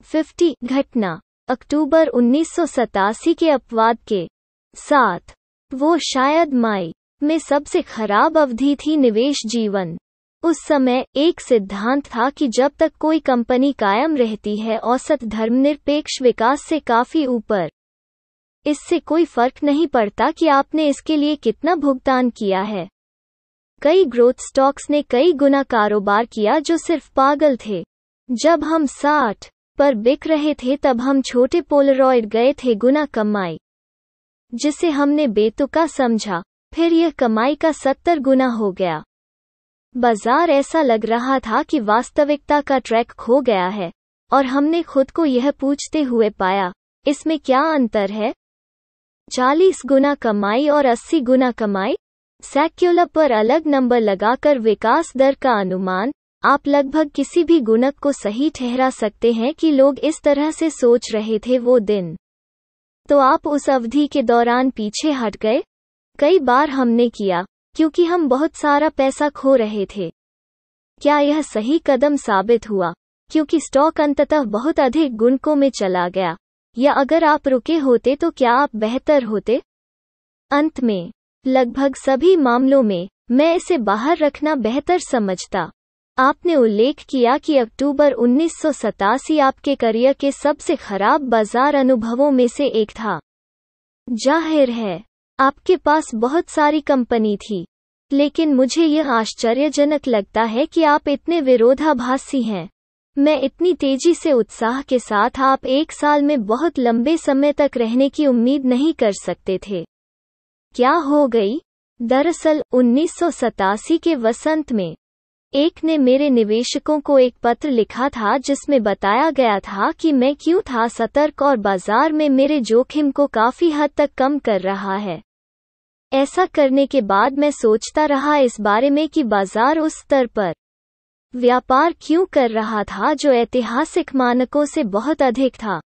50 घटना, अक्टूबर उन्नीस सौ सतासी के अपवाद के साथ। वो शायद माई में सबसे खराब अवधि थी निवेश जीवन। उस समय एक सिद्धांत था कि जब तक कोई कंपनी कायम रहती है, औसत धर्मनिरपेक्ष विकास से काफ़ी ऊपर। इससे कोई फ़र्क नहीं पड़ता कि आपने इसके लिए कितना भुगतान किया है। कई ग्रोथ स्टॉक्स ने कई गुना कारोबार किया जो सिर्फ़ पागल थे। जब हम साठ पर बिक रहे थे, तब हम छोटे पोलरॉयड गए थे गुना कमाई, जिसे हमने बेतुका समझा। फिर यह कमाई का सत्तर गुना हो गया। बाज़ार ऐसा लग रहा था कि वास्तविकता का ट्रैक खो गया है, और हमने खुद को यह पूछते हुए पाया, इसमें क्या अंतर है? चालीस गुना कमाई और अस्सी गुना कमाई? सैक्यूलर पर अलग नंबर लगाकर विकास दर का अनुमान, आप लगभग किसी भी गुणक को सही ठहरा सकते हैं कि लोग इस तरह से सोच रहे थे वो दिन। तो आप उस अवधि के दौरान पीछे हट गए? कई बार हमने किया। क्योंकि हम बहुत सारा पैसा खो रहे थे। क्या यह सही कदम साबित हुआ? क्योंकि स्टॉक अंततः बहुत अधिक गुणकों में चला गया। या अगर आप रुके होते तो क्या आप बेहतर होते? अंत में, लगभग सभी मामलों में, मैं इसे बाहर रखना बेहतर समझता। आपने उल्लेख किया कि अक्टूबर उन्नीस सौ सतासी आपके करियर के सबसे खराब बाज़ार अनुभवों में से एक था। ज़ाहिर है आपके पास बहुत सारी कंपनी थी। लेकिन मुझे यह आश्चर्यजनक लगता है कि आप इतने विरोधाभासी हैं। मैं इतनी तेज़ी से उत्साह के साथ आप एक साल में बहुत लंबे समय तक रहने की उम्मीद नहीं कर सकते थे। क्या हो गई? दरअसल, उन्नीस सौ सतासी के वसंत में एक ने मेरे निवेशकों को एक पत्र लिखा था जिसमें बताया गया था कि मैं क्यों था सतर्क और बाज़ार में मेरे जोखिम को काफ़ी हद तक कम कर रहा है। ऐसा करने के बाद मैं सोचता रहा इस बारे में कि बाज़ार उस स्तर पर व्यापार क्यों कर रहा था जो ऐतिहासिक मानकों से बहुत अधिक था।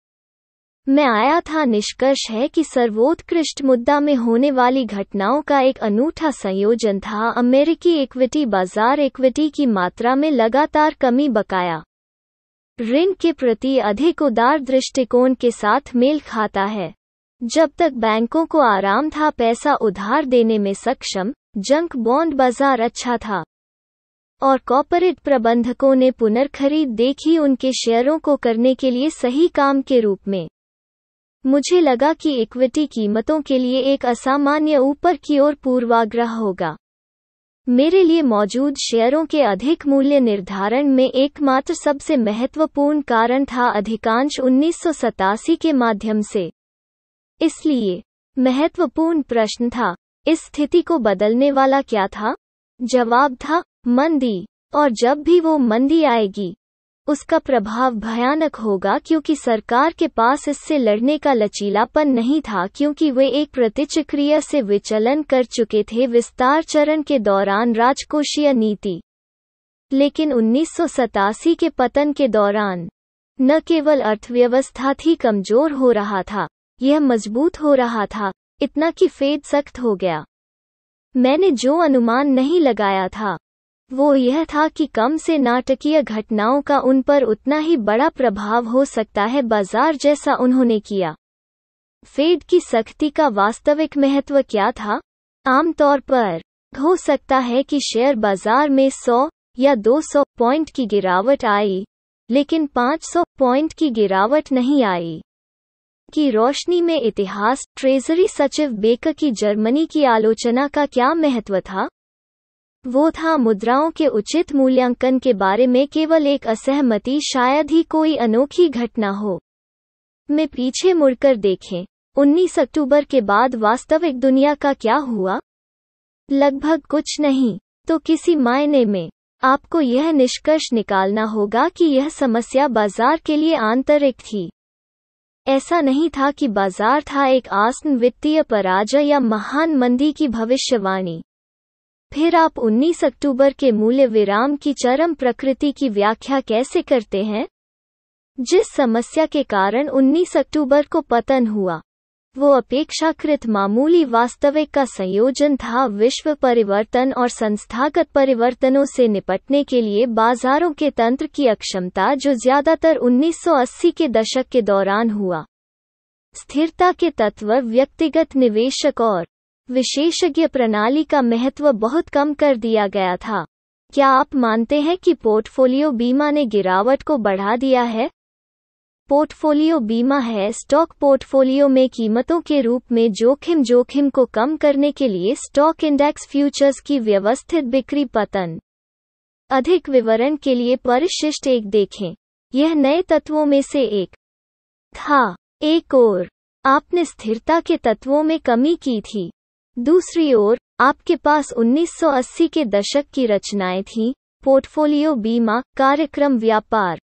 मैं आया था निष्कर्ष है कि सर्वोत्कृष्ट मुद्दा में होने वाली घटनाओं का एक अनूठा संयोजन था अमेरिकी इक्विटी बाज़ार इक्विटी की मात्रा में लगातार कमी बकाया। ऋण के प्रति अधिक उदार दृष्टिकोण के साथ मेल खाता है। जब तक बैंकों को आराम था पैसा उधार देने में सक्षम, जंक बॉन्ड बाज़ार अच्छा था। और कॉर्पोरेट प्रबंधकों ने पुनर्खरीद देखी उनके शेयरों को करने के लिए सही काम के रूप में। मुझे लगा कि इक्विटी कीमतों के लिए एक असामान्य ऊपर की ओर पूर्वाग्रह होगा। मेरे लिए मौजूद शेयरों के अधिक मूल्य निर्धारण में एकमात्र सबसे महत्वपूर्ण कारण था अधिकांश उन्नीस सौ सतासी के माध्यम से। इसलिए, महत्वपूर्ण प्रश्न था, इस स्थिति को बदलने वाला क्या था? जवाब था, मंदी, और जब भी वो मंदी आएगी उसका प्रभाव भयानक होगा क्योंकि सरकार के पास इससे लड़ने का लचीलापन नहीं था क्योंकि वे एक प्रतिचक्रिया से विचलन कर चुके थे विस्तार चरण के दौरान राजकोषीय नीति। लेकिन उन्नीस सौ सतासी के पतन के दौरान, न केवल अर्थव्यवस्था थी कमज़ोर हो रहा था, यह मज़बूत हो रहा था, इतना कि फेद सख्त हो गया। मैंने जो अनुमान नहीं लगाया था वो यह था कि कम से नाटकीय घटनाओं का उन पर उतना ही बड़ा प्रभाव हो सकता है बाज़ार जैसा उन्होंने किया। फेड की सख्ती का वास्तविक महत्व क्या था? आमतौर पर, हो सकता है कि शेयर बाज़ार में 100 या 200 पॉइंट की गिरावट आई, लेकिन 500 पॉइंट की गिरावट नहीं आई। की रोशनी में इतिहास, ट्रेजरी सचिव बेकर की जर्मनी की आलोचना का क्या महत्व था? वो था मुद्राओं के उचित मूल्यांकन के बारे में केवल एक असहमति, शायद ही कोई अनोखी घटना हो। में पीछे मुड़कर देखें 19 अक्टूबर के बाद वास्तविक दुनिया का क्या हुआ? लगभग कुछ नहीं तो किसी मायने में, आपको यह निष्कर्ष निकालना होगा कि यह समस्या बाज़ार के लिए आंतरिक थी। ऐसा नहीं था कि बाज़ार था एक आसन, वित्तीय पराजय या महान मंदी की भविष्यवाणी। फिर आप 19 अक्टूबर के मूल्य विराम की चरम प्रकृति की व्याख्या कैसे करते हैं? जिस समस्या के कारण 19 अक्टूबर को पतन हुआ, वो अपेक्षाकृत मामूली वास्तविक का संयोजन था विश्व परिवर्तन और संस्थागत परिवर्तनों से निपटने के लिए बाजारों के तंत्र की अक्षमता जो ज़्यादातर 1980 के दशक के दौरान हुआ। स्थिरता के तत्व, व्यक्तिगत निवेशक और विशेषज्ञ प्रणाली का महत्व बहुत कम कर दिया गया था। क्या आप मानते हैं कि पोर्टफोलियो बीमा ने गिरावट को बढ़ा दिया है? पोर्टफोलियो बीमा है स्टॉक पोर्टफोलियो में कीमतों के रूप में जोखिम जोखिम को कम करने के लिए स्टॉक इंडेक्स फ्यूचर्स की व्यवस्थित बिक्री पतन। अधिक विवरण के लिए परिशिष्ट एक देखें। यह नए तत्वों में से एक था। एक और। आपने स्थिरता के तत्वों में कमी की थी। दूसरी ओर, आपके पास 1980 के दशक की रचनाएँ थीं, पोर्टफोलियो बीमा, कार्यक्रम व्यापार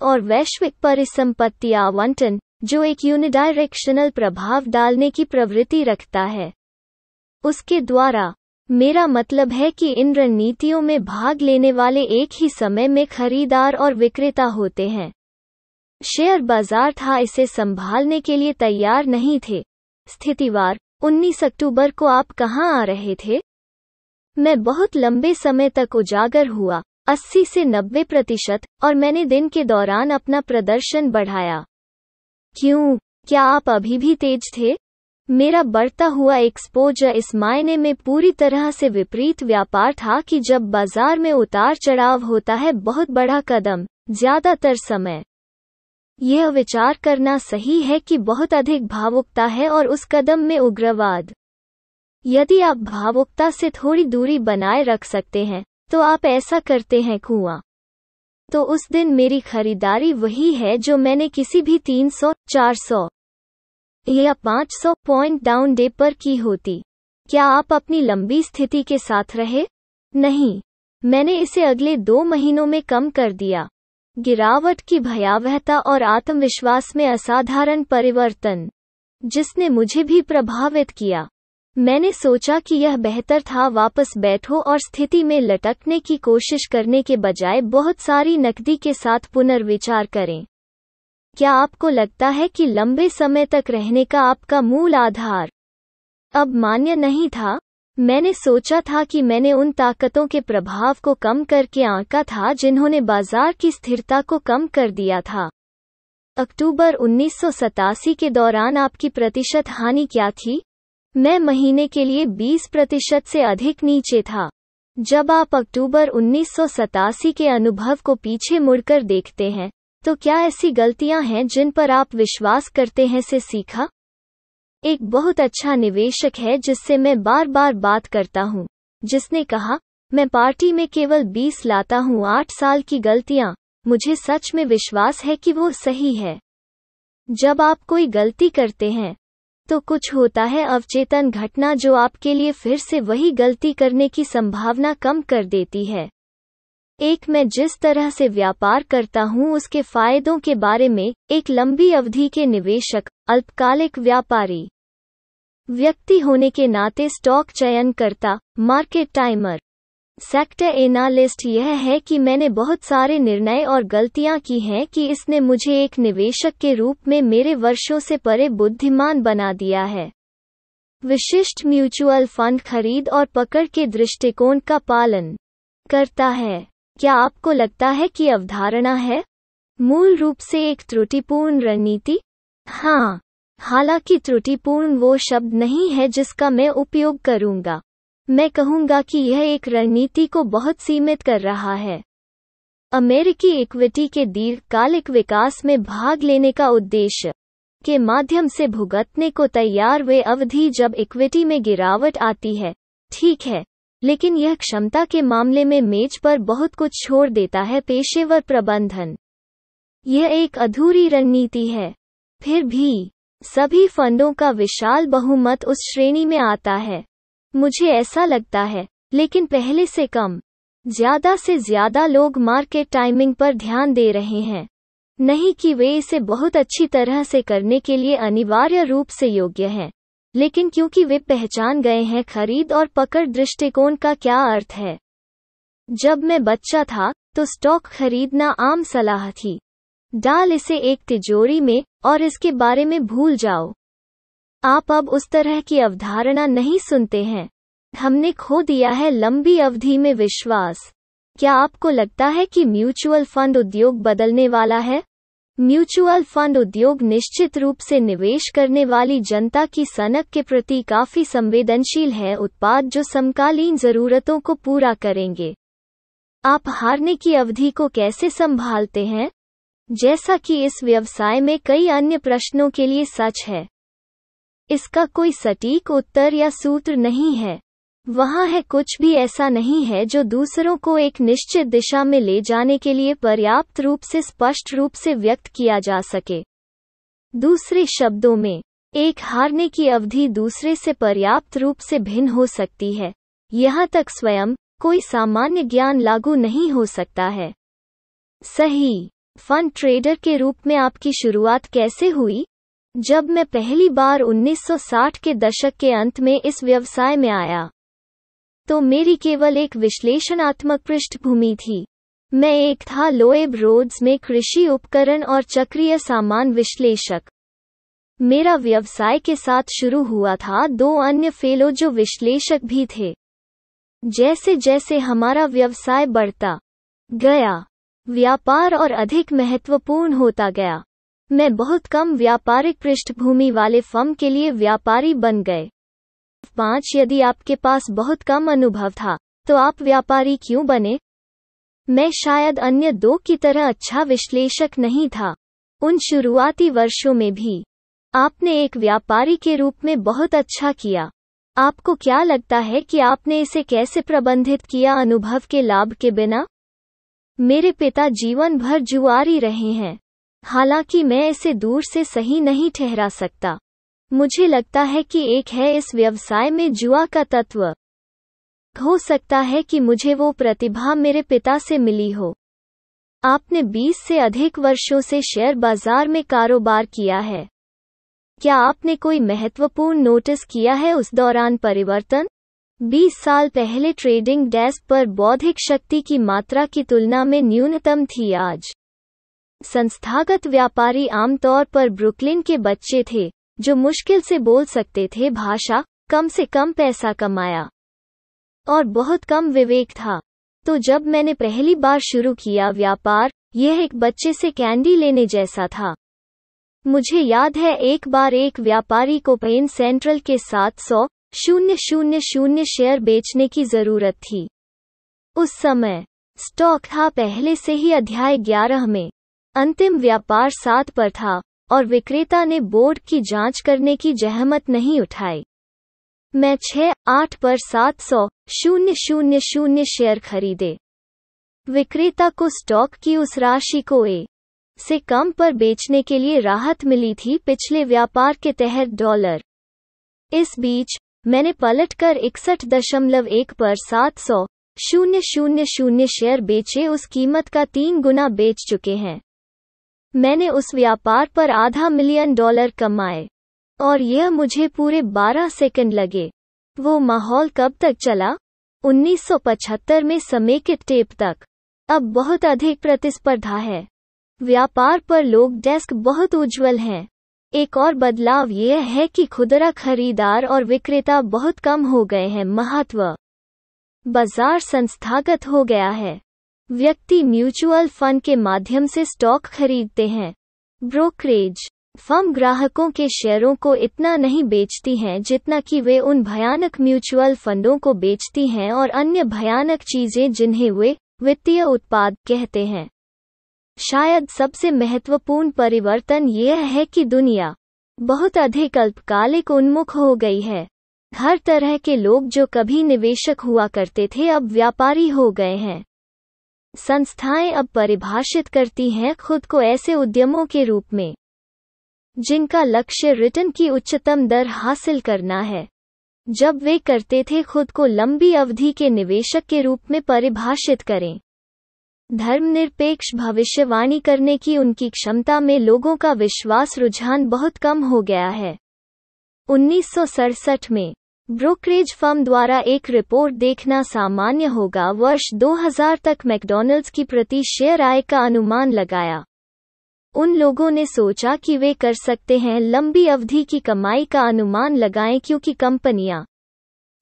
और वैश्विक परिसंपत्ति आवंटन, जो एक यूनिडायरेक्शनल प्रभाव डालने की प्रवृत्ति रखता है। उसके द्वारा, मेरा मतलब है कि इन रणनीतियों में भाग लेने वाले एक ही समय में खरीदार और विक्रेता होते हैं। शेयर बाज़ार था इसे संभालने के लिए तैयार नहीं थे। स्थितिवार 19 अक्टूबर को आप कहाँ आ रहे थे? मैं बहुत लंबे समय तक उजागर हुआ 80 से 90 प्रतिशत, और मैंने दिन के दौरान अपना प्रदर्शन बढ़ाया। क्यों? क्या आप अभी भी तेज थे? मेरा बढ़ता हुआ एक्सपोजर इस मायने में पूरी तरह से विपरीत व्यापार था कि जब बाज़ार में उतार चढ़ाव होता है बहुत बड़ा कदम, ज़्यादातर समय। यह विचार करना सही है कि बहुत अधिक भावुकता है और उस कदम में उग्रवाद। यदि आप भावुकता से थोड़ी दूरी बनाए रख सकते हैं तो आप ऐसा करते हैं कुआ। तो उस दिन मेरी खरीदारी वही है जो मैंने किसी भी 300, 400 या 500 पॉइंट डाउन डे पर की होती। क्या आप अपनी लंबी स्थिति के साथ रहे? नहीं। मैंने इसे अगले दो महीनों में कम कर दिया। गिरावट की भयावहता और आत्मविश्वास में असाधारण परिवर्तन, जिसने मुझे भी प्रभावित किया। मैंने सोचा कि यह बेहतर था वापस बैठो और स्थिति में लटकने की कोशिश करने के बजाय बहुत सारी नकदी के साथ पुनर्विचार करें। क्या आपको लगता है कि लंबे समय तक रहने का आपका मूल आधार अब मान्य नहीं था? मैंने सोचा था कि मैंने उन ताकतों के प्रभाव को कम करके आंका था जिन्होंने बाज़ार की स्थिरता को कम कर दिया था। अक्टूबर उन्नीस सौ सतासी के दौरान आपकी प्रतिशत हानि क्या थी? मैं महीने के लिए 20 प्रतिशत से अधिक नीचे था। जब आप अक्टूबर उन्नीस सौ सतासी के अनुभव को पीछे मुड़कर देखते हैं तो क्या ऐसी गलतियाँ हैं जिन पर आप विश्वास करते हैं से सीखा? एक बहुत अच्छा निवेशक है जिससे मैं बार बार बात करता हूँ। जिसने कहा, मैं पार्टी में केवल बीस लाता हूँ, आठ साल की गलतियाँ। मुझे सच में विश्वास है कि वो सही है। जब आप कोई गलती करते हैं तो कुछ होता है अवचेतन घटना जो आपके लिए फिर से वही गलती करने की संभावना कम कर देती है। एक मैं जिस तरह से व्यापार करता हूँ, उसके फायदों के बारे में एक लंबी अवधि के निवेशक, अल्पकालिक व्यापारी। व्यक्ति होने के नाते स्टॉक चयन करता, मार्केट टाइमर। सेक्टर एनालिस्ट यह है कि मैंने बहुत सारे निर्णय और गलतियाँ की हैं कि इसने मुझे एक निवेशक के रूप में मेरे वर्षों से परे बुद्धिमान बना दिया है। विशिष्ट म्यूचुअल फंड खरीद और पकड़ के दृष्टिकोण का पालन करता है। क्या आपको लगता है कि अवधारणा है? मूल रूप से एक त्रुटिपूर्ण रणनीति? हाँ। हालाँकि त्रुटिपूर्ण वो शब्द नहीं है जिसका मैं उपयोग करूँगा। मैं कहूँगा कि यह एक रणनीति को बहुत सीमित कर रहा है। अमेरिकी इक्विटी के दीर्घकालिक विकास में भाग लेने का उद्देश्य के माध्यम से भुगतने को तैयार वे अवधि जब इक्विटी में गिरावट आती है, ठीक है, लेकिन यह क्षमता के मामले में मेज पर बहुत कुछ छोड़ देता है पेशेवर प्रबंधन। यह एक अधूरी रणनीति है। फिर भी सभी फंडों का विशाल बहुमत उस श्रेणी में आता है। मुझे ऐसा लगता है, लेकिन पहले से कम। ज़्यादा से ज़्यादा लोग मार्केट टाइमिंग पर ध्यान दे रहे हैं। नहीं कि वे इसे बहुत अच्छी तरह से करने के लिए अनिवार्य रूप से योग्य हैं, लेकिन क्योंकि वे पहचान गए हैं खरीद और पकड़ दृष्टिकोण का क्या अर्थ है। जब मैं बच्चा था तो स्टॉक खरीदना आम सलाह थी। डाल इसे एक तिजोरी में, और इसके बारे में भूल जाओ। आप अब उस तरह की अवधारणा नहीं सुनते हैं। हमने खो दिया है लंबी अवधि में विश्वास। क्या आपको लगता है कि म्यूचुअल फंड उद्योग बदलने वाला है? म्यूचुअल फंड उद्योग निश्चित रूप से निवेश करने वाली जनता की सनक के प्रति काफ़ी संवेदनशील है, उत्पाद जो समकालीन जरूरतों को पूरा करेंगे। आप हारने की अवधि को कैसे संभालते हैं? जैसा कि इस व्यवसाय में कई अन्य प्रश्नों के लिए सच है। इसका कोई सटीक उत्तर या सूत्र नहीं है। वहाँ है कुछ भी ऐसा नहीं है जो दूसरों को एक निश्चित दिशा में ले जाने के लिए पर्याप्त रूप से स्पष्ट रूप से व्यक्त किया जा सके। दूसरे शब्दों में, एक हारने की अवधि दूसरे से पर्याप्त रूप से भिन्न हो सकती है। यहाँ तक स्वयं, कोई सामान्य ज्ञान लागू नहीं हो सकता है। सही। फंड ट्रेडर के रूप में आपकी शुरुआत कैसे हुई? जब मैं पहली बार 1960 के दशक के अंत में इस व्यवसाय में आया तो मेरी केवल एक विश्लेषणात्मक पृष्ठभूमि थी। मैं एक था लोएब रोड्स में कृषि उपकरण और चक्रीय सामान विश्लेषक। मेरा व्यवसाय के साथ शुरू हुआ था, दो अन्य फेलो जो विश्लेषक भी थे। जैसे जैसे हमारा व्यवसाय बढ़ता गया व्यापार और अधिक महत्वपूर्ण होता गया। मैं बहुत कम व्यापारिक पृष्ठभूमि वाले फर्म के लिए व्यापारी बन गए। पाँच, यदि आपके पास बहुत कम अनुभव था तो आप व्यापारी क्यों बने? मैं शायद अन्य दो की तरह अच्छा विश्लेषक नहीं था। उन शुरुआती वर्षों में भी। आपने एक व्यापारी के रूप में बहुत अच्छा किया। आपको क्या लगता है कि आपने इसे कैसे प्रबंधित किया अनुभव के लाभ के बिना? मेरे पिता जीवन भर जुआरी रहे हैं। हालाँकि मैं इसे दूर से सही नहीं ठहरा सकता। मुझे लगता है कि एक है इस व्यवसाय में जुआ का तत्व। हो सकता है कि मुझे वो प्रतिभा मेरे पिता से मिली हो। आपने 20 से अधिक वर्षों से शेयर बाज़ार में कारोबार किया है। क्या आपने कोई महत्वपूर्ण नोटिस किया है उस दौरान परिवर्तन? 20 साल पहले ट्रेडिंग डेस्क पर बौद्धिक शक्ति की मात्रा की तुलना में न्यूनतम थी आज। संस्थागत व्यापारी आमतौर पर ब्रुकलिन के बच्चे थे, जो मुश्किल से बोल सकते थे, भाषा, कम से कम पैसा कमाया। और बहुत कम विवेक था। तो जब मैंने पहली बार शुरू किया व्यापार, यह एक बच्चे से कैंडी लेने जैसा था। मुझे याद है, एक बार एक व्यापारी को पेन सेंट्रल के साथ सौ शून्य शून्य शून्य शेयर बेचने की ज़रूरत थी। उस समय, स्टॉक था पहले से ही अध्याय ग्यारह में। अंतिम व्यापार सात पर था, और विक्रेता ने बोर्ड की जाँच करने की जहमत नहीं उठाई। मैं छह, आठ पर सात सौ, शून्य शून्य शून्य शेयर खरीदे। विक्रेता को स्टॉक की उस राशि को ए से कम पर बेचने के लिए राहत मिली थी पिछले व्यापार के तहत डॉलर। इस बीच मैंने पलटकर इकसठ दशमलव एक पर सात सौ शून्य शून्य शून्य शेयर बेचे, उस कीमत का तीन गुना बेच चुके हैं। मैंने उस व्यापार पर आधा मिलियन डॉलर कमाए, और यह मुझे पूरे 12 सेकंड लगे। वो माहौल कब तक चला? 1975 में समेकित टेप तक। अब बहुत अधिक प्रतिस्पर्धा है। व्यापार पर लोग डेस्क बहुत उज्जवल हैं। एक और बदलाव यह है कि खुदरा खरीदार और विक्रेता बहुत कम हो गए हैं, महत्व बाज़ार संस्थागत हो गया है। व्यक्ति म्यूचुअल फंड के माध्यम से स्टॉक खरीदते हैं। ब्रोकरेज फर्म ग्राहकों के शेयरों को इतना नहीं बेचती हैं जितना कि वे उन भयानक म्यूचुअल फंडों को बेचती हैं और अन्य भयानक चीज़ें जिन्हें वे वित्तीय उत्पाद कहते हैं। शायद सबसे महत्वपूर्ण परिवर्तन यह है कि दुनिया बहुत अधिक अल्पकालिक उन्मुख हो गई है। हर तरह के लोग जो कभी निवेशक हुआ करते थे अब व्यापारी हो गए हैं। संस्थाएँ अब परिभाषित करती हैं खुद को ऐसे उद्यमों के रूप में, जिनका लक्ष्य रिटर्न की उच्चतम दर हासिल करना है। जब वे करते थे खुद को लंबी अवधि के निवेशक के रूप में परिभाषित करें। धर्मनिरपेक्ष भविष्यवाणी करने की उनकी क्षमता में लोगों का विश्वास रुझान बहुत कम हो गया है। उन्नीस सौ सड़सठ में, ब्रोकरेज फर्म द्वारा एक रिपोर्ट देखना सामान्य होगा। वर्ष 2000 तक मैकडॉनल्ड्स की प्रति शेयर आय का अनुमान लगाया। उन लोगों ने सोचा कि वे कर सकते हैं। लंबी अवधि की कमाई का अनुमान लगाएँ क्योंकि कंपनियाँ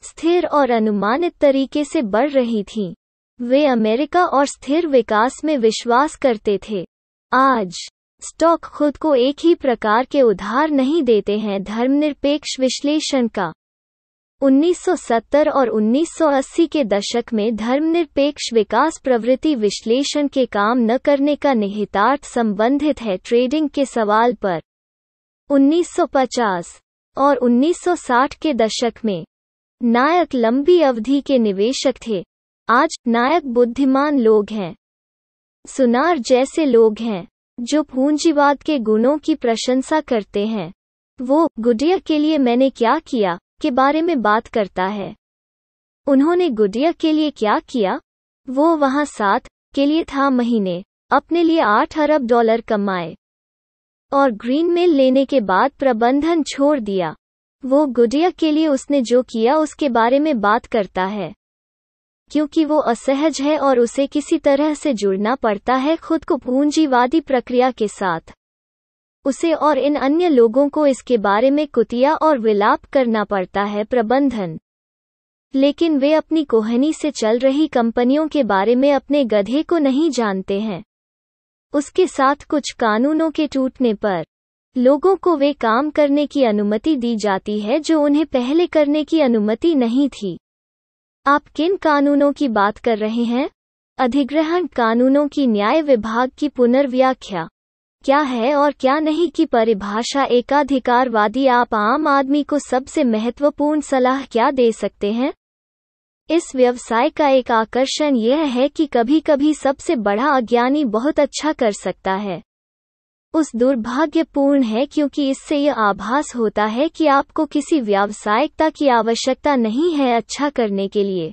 स्थिर और अनुमानित तरीके से बढ़ रही थीं। वे अमेरिका और स्थिर विकास में विश्वास करते थे। आज, स्टॉक खुद को एक ही प्रकार के उधार नहीं देते हैं, धर्मनिरपेक्ष विश्लेषण का। 1970 और 1980 के दशक में धर्मनिरपेक्ष विकास प्रवृत्ति विश्लेषण के काम न करने का निहितार्थ संबंधित है ट्रेडिंग के सवाल पर। 1950 और 1960 के दशक में नायक लंबी अवधि के निवेशक थे। आज नायक बुद्धिमान लोग हैं। सुनार जैसे लोग हैं, जो पूंजीवाद के गुणों की प्रशंसा करते हैं। वो, गुडिया के लिए मैंने क्या किया, के बारे में बात करता है। उन्होंने गुडिया के लिए क्या किया? वो वहाँ सात, के लिए था महीने, अपने लिए आठ अरब डॉलर कमाए। और ग्रीन मेल लेने के बाद प्रबंधन छोड़ दिया। वो गुडिया के लिए उसने जो किया, उसके बारे में बात करता है। क्योंकि वो असहज है और उसे किसी तरह से जुड़ना पड़ता है खुद को पूंजीवादी प्रक्रिया के साथ। उसे और इन अन्य लोगों को इसके बारे में कुतिया और विलाप करना पड़ता है प्रबंधन। लेकिन वे अपनी कोहनी से चल रही कंपनियों के बारे में अपने गधे को नहीं जानते हैं। उसके साथ कुछ कानूनों के टूटने पर लोगों को वे काम करने की अनुमति दी जाती है जो उन्हें पहले करने की अनुमति नहीं थी। आप किन कानूनों की बात कर रहे हैं? अधिग्रहण कानूनों की न्याय विभाग की पुनर्व्याख्या। क्या है और क्या नहीं की परिभाषा एकाधिकारवादी आप आम आदमी को सबसे महत्वपूर्ण सलाह क्या दे सकते हैं? इस व्यवसाय का एक आकर्षण यह है कि कभी कभी सबसे बड़ा अज्ञानी बहुत अच्छा कर सकता है। उस दुर्भाग्यपूर्ण है क्योंकि इससे यह आभास होता है कि आपको किसी व्यावसायिकता की आवश्यकता नहीं है अच्छा करने के लिए।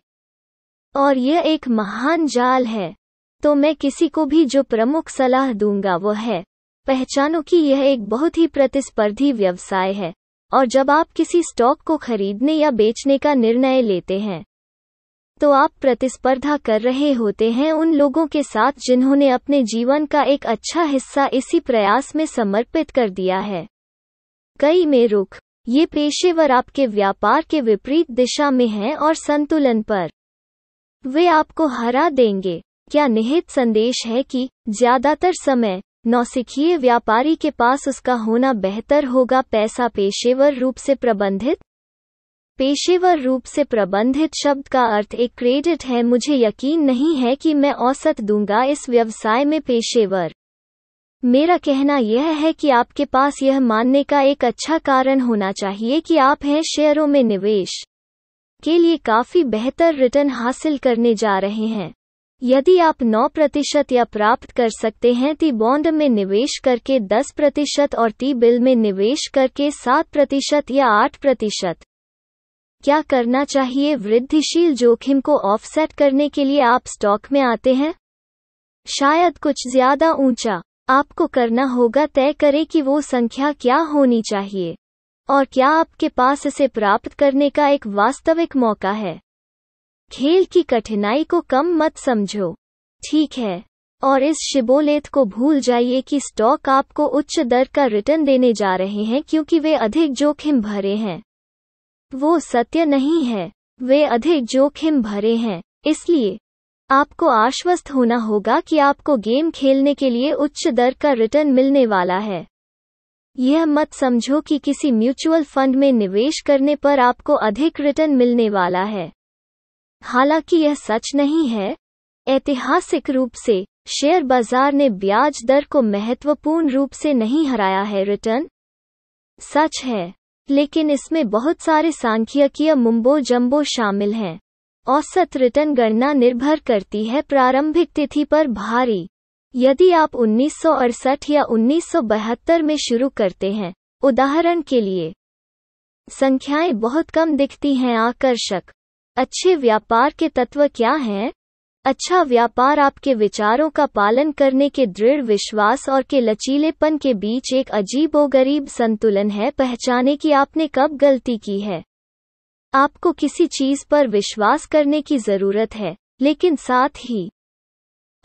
और यह एक महान जाल है। तो मैं किसी को भी जो प्रमुख सलाह दूँगा वो है। पहचानो कि यह एक बहुत ही प्रतिस्पर्धी व्यवसाय है। और जब आप किसी स्टॉक को खरीदने या बेचने का निर्णय लेते हैं तो आप प्रतिस्पर्धा कर रहे होते हैं उन लोगों के साथ जिन्होंने अपने जीवन का एक अच्छा हिस्सा इसी प्रयास में समर्पित कर दिया है। कई में रुख, ये पेशेवर आपके व्यापार के विपरीत दिशा में हैं और संतुलन पर। वे आपको हरा देंगे। क्या निहित संदेश है कि ज़्यादातर समय नौसिखिए व्यापारी के पास उसका होना बेहतर होगा पैसा पेशेवर रूप से प्रबंधित? पेशेवर रूप से प्रबंधित शब्द का अर्थ एक क्रेडिट है। मुझे यकीन नहीं है कि मैं औसत दूँगा इस व्यवसाय में पेशेवर। मेरा कहना यह है कि आपके पास यह मानने का एक अच्छा कारण होना चाहिए कि आप हैं शेयरों में निवेश के लिए काफ़ी बेहतर रिटर्न हासिल करने जा रहे हैं। यदि आप 9 प्रतिशत या प्राप्त कर सकते हैं ती बॉन्ड में निवेश करके 10 प्रतिशत और ती बिल में निवेश करके 7 प्रतिशत या 8 प्रतिशत। क्या करना चाहिए? वृद्धिशील जोखिम को ऑफसेट करने के लिए आप स्टॉक में आते हैं? शायद कुछ ज़्यादा ऊँचा आपको करना होगा, तय करें कि वो संख्या क्या होनी चाहिए और क्या आपके पास इसे प्राप्त करने का एक वास्तविक मौका है। खेल की कठिनाई को कम मत समझो, ठीक है? और इस शिबोलेत को भूल जाइए कि स्टॉक आपको उच्च दर का रिटर्न देने जा रहे हैं क्योंकि वे अधिक जोखिम भरे हैं। वो सत्य नहीं है। वे अधिक जोखिम भरे हैं। इसलिए आपको आश्वस्त होना होगा कि आपको गेम खेलने के लिए उच्च दर का रिटर्न मिलने वाला है। यह मत समझो कि किसी म्यूचुअल फंड में निवेश करने पर आपको अधिक रिटर्न मिलने वाला है। हालाँकि यह सच नहीं है। ऐतिहासिक रूप से, शेयर बाज़ार ने ब्याज दर को महत्वपूर्ण रूप से नहीं हराया है। रिटर्न सच है। लेकिन इसमें बहुत सारे सांख्यिकीय मुंबो जम्बो शामिल हैं। औसत रिटर्न गणना निर्भर करती है प्रारंभिक तिथि पर भारी। यदि आप 1968 या 1972 में शुरू करते हैं, उदाहरण के लिए, संख्याएँ बहुत कम दिखती हैं आकर्षक। अच्छे व्यापार के तत्व क्या हैं? अच्छा व्यापार आपके विचारों का पालन करने के दृढ़ विश्वास और के लचीलेपन के बीच एक अजीबोगरीब संतुलन है, पहचाने कि आपने कब गलती की है। आपको किसी चीज़ पर विश्वास करने की ज़रूरत है, लेकिन साथ ही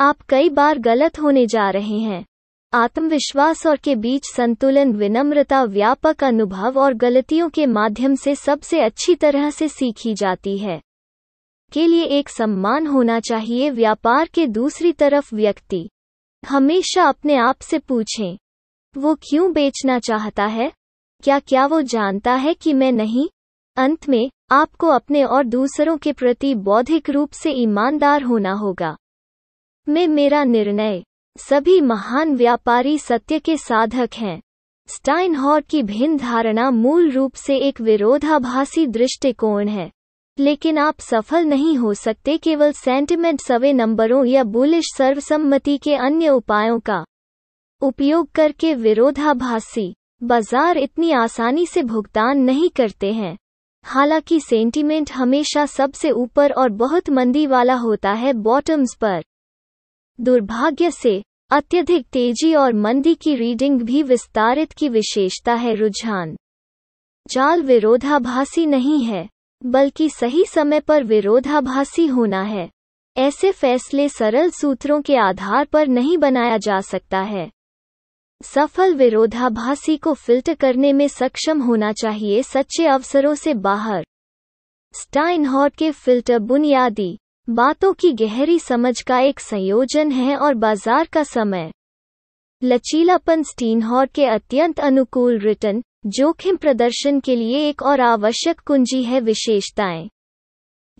आप कई बार गलत होने जा रहे हैं। आत्मविश्वास और के बीच संतुलन विनम्रता, व्यापक अनुभव और गलतियों के माध्यम से सबसे अच्छी तरह से सीखी जाती है। के लिए एक सम्मान होना चाहिए व्यापार के दूसरी तरफ़ व्यक्ति। हमेशा अपने आप से पूछें, वो क्यों बेचना चाहता है? क्या क्या वो जानता है कि मैं नहीं? अंत में, आपको अपने और दूसरों के प्रति बौद्धिक रूप से ईमानदार होना होगा। मैं मेरा निर्णय। सभी महान व्यापारी सत्य के साधक हैं। स्टाइनहॉर की भिन्न धारणा मूल रूप से एक विरोधाभासी दृष्टिकोण है। लेकिन आप सफल नहीं हो सकते केवल सेंटिमेंट सवे नंबरों या बुलिश सर्वसम्मति के अन्य उपायों का उपयोग करके विरोधाभासी बाज़ार इतनी आसानी से भुगतान नहीं करते हैं। हालाँकि सेंटिमेंट हमेशा सबसे ऊपर और बहुत मंदी वाला होता है बॉटम्स पर। दुर्भाग्य से, अत्यधिक तेज़ी और मंदी की रीडिंग भी विस्तारित की विशेषता है, रुझान। जाल विरोधाभासी नहीं है। बल्कि सही समय पर विरोधाभासी होना है। ऐसे फैसले सरल सूत्रों के आधार पर नहीं बनाया जा सकता है। सफल विरोधाभासी को फ़िल्टर करने में सक्षम होना चाहिए सच्चे अवसरों से बाहर। स्टाइनहॉट के फ़िल्टर बुनियादी बातों की गहरी समझ का एक संयोजन है और बाज़ार का समय। लचीलापन स्टीनहॉट के अत्यंत अनुकूल रिटर्न जोखिम प्रदर्शन के लिए एक और आवश्यक कुंजी है विशेषताएँ।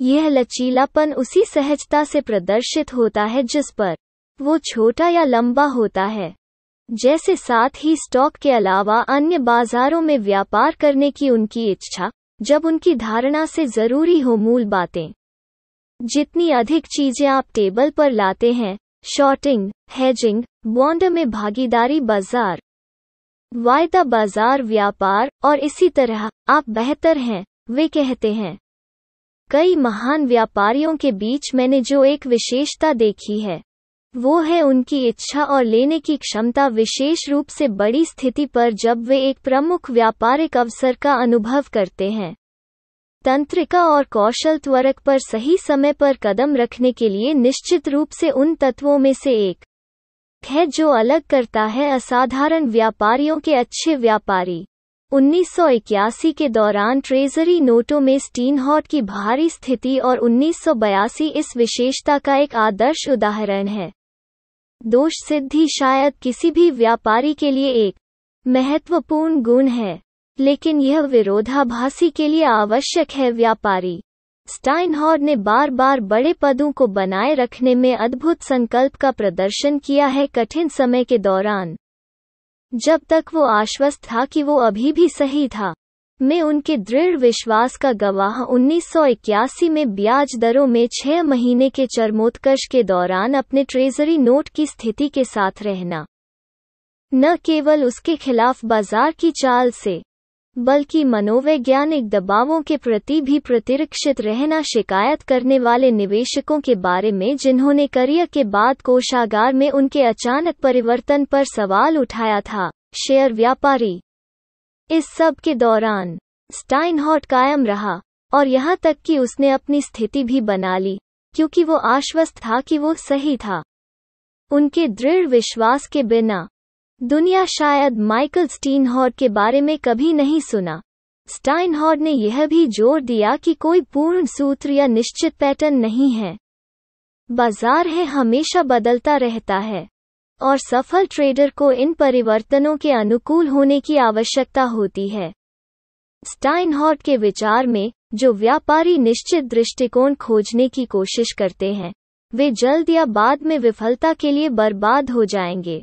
यह लचीलापन उसी सहजता से प्रदर्शित होता है जिस पर वो छोटा या लंबा होता है। जैसे साथ ही स्टॉक के अलावा अन्य बाजारों में व्यापार करने की उनकी इच्छा, जब उनकी धारणा से ज़रूरी हो मूल बातें। जितनी अधिक चीज़ें आप टेबल पर लाते हैं, शॉर्टिंग, हेजिंग, बॉन्ड में भागीदारी बाज़ार वायदा बाज़ार, व्यापार और इसी तरह आप बेहतर हैं, वे कहते हैं। कई महान व्यापारियों के बीच मैंने जो एक विशेषता देखी है, वो है उनकी इच्छा और लेने की क्षमता विशेष रूप से बड़ी स्थिति पर जब वे एक प्रमुख व्यापारिक अवसर का अनुभव करते हैं। तंत्रिका और कौशल त्वरक पर सही समय पर कदम रखने के लिए निश्चित रूप से उन तत्वों में से एक है जो अलग करता है असाधारण व्यापारियों के अच्छे व्यापारी। 1981 के दौरान ट्रेजरी नोटों में स्टीनहॉट की भारी स्थिति और 1982 इस विशेषता का एक आदर्श उदाहरण है। दोष सिद्धि शायद किसी भी व्यापारी के लिए एक महत्वपूर्ण गुण है, लेकिन यह विरोधाभासी के लिए आवश्यक है व्यापारी। स्टाइनहॉर ने बार बार बड़े पदों को बनाए रखने में अद्भुत संकल्प का प्रदर्शन किया है कठिन समय के दौरान। जब तक वो आश्वस्त था कि वो अभी भी सही था। मैं उनके दृढ़ विश्वास का गवाह 1981 में ब्याज दरों में छह महीने के चरमोत्कर्ष के दौरान अपने ट्रेजरी नोट की स्थिति के साथ रहना। न केवल उसके खिलाफ बाज़ार की चाल से बल्कि मनोवैज्ञानिक दबावों के प्रति भी प्रतिरक्षित रहना शिकायत करने वाले निवेशकों के बारे में जिन्होंने करियर के बाद कोषागार में उनके अचानक परिवर्तन पर सवाल उठाया था। शेयर व्यापारी। इस सब के दौरान, स्टाइनहॉट कायम रहा, और यहाँ तक कि उसने अपनी स्थिति भी बना ली, क्योंकि वो आश्वस्त था कि वो सही था। उनके दृढ़ विश्वास के बिना दुनिया शायद माइकल स्टीनहॉर्ड के बारे में कभी नहीं सुना। स्टाइनहॉर्ड ने यह भी ज़ोर दिया कि कोई पूर्ण सूत्र या निश्चित पैटर्न नहीं है। बाज़ार है हमेशा बदलता रहता है, और सफल ट्रेडर को इन परिवर्तनों के अनुकूल होने की आवश्यकता होती है। स्टाइनहॉर्ड के विचार में, जो व्यापारी निश्चित दृष्टिकोण खोजने की कोशिश करते हैं, वे जल्द या बाद में विफलता के लिए बर्बाद हो जाएँगे।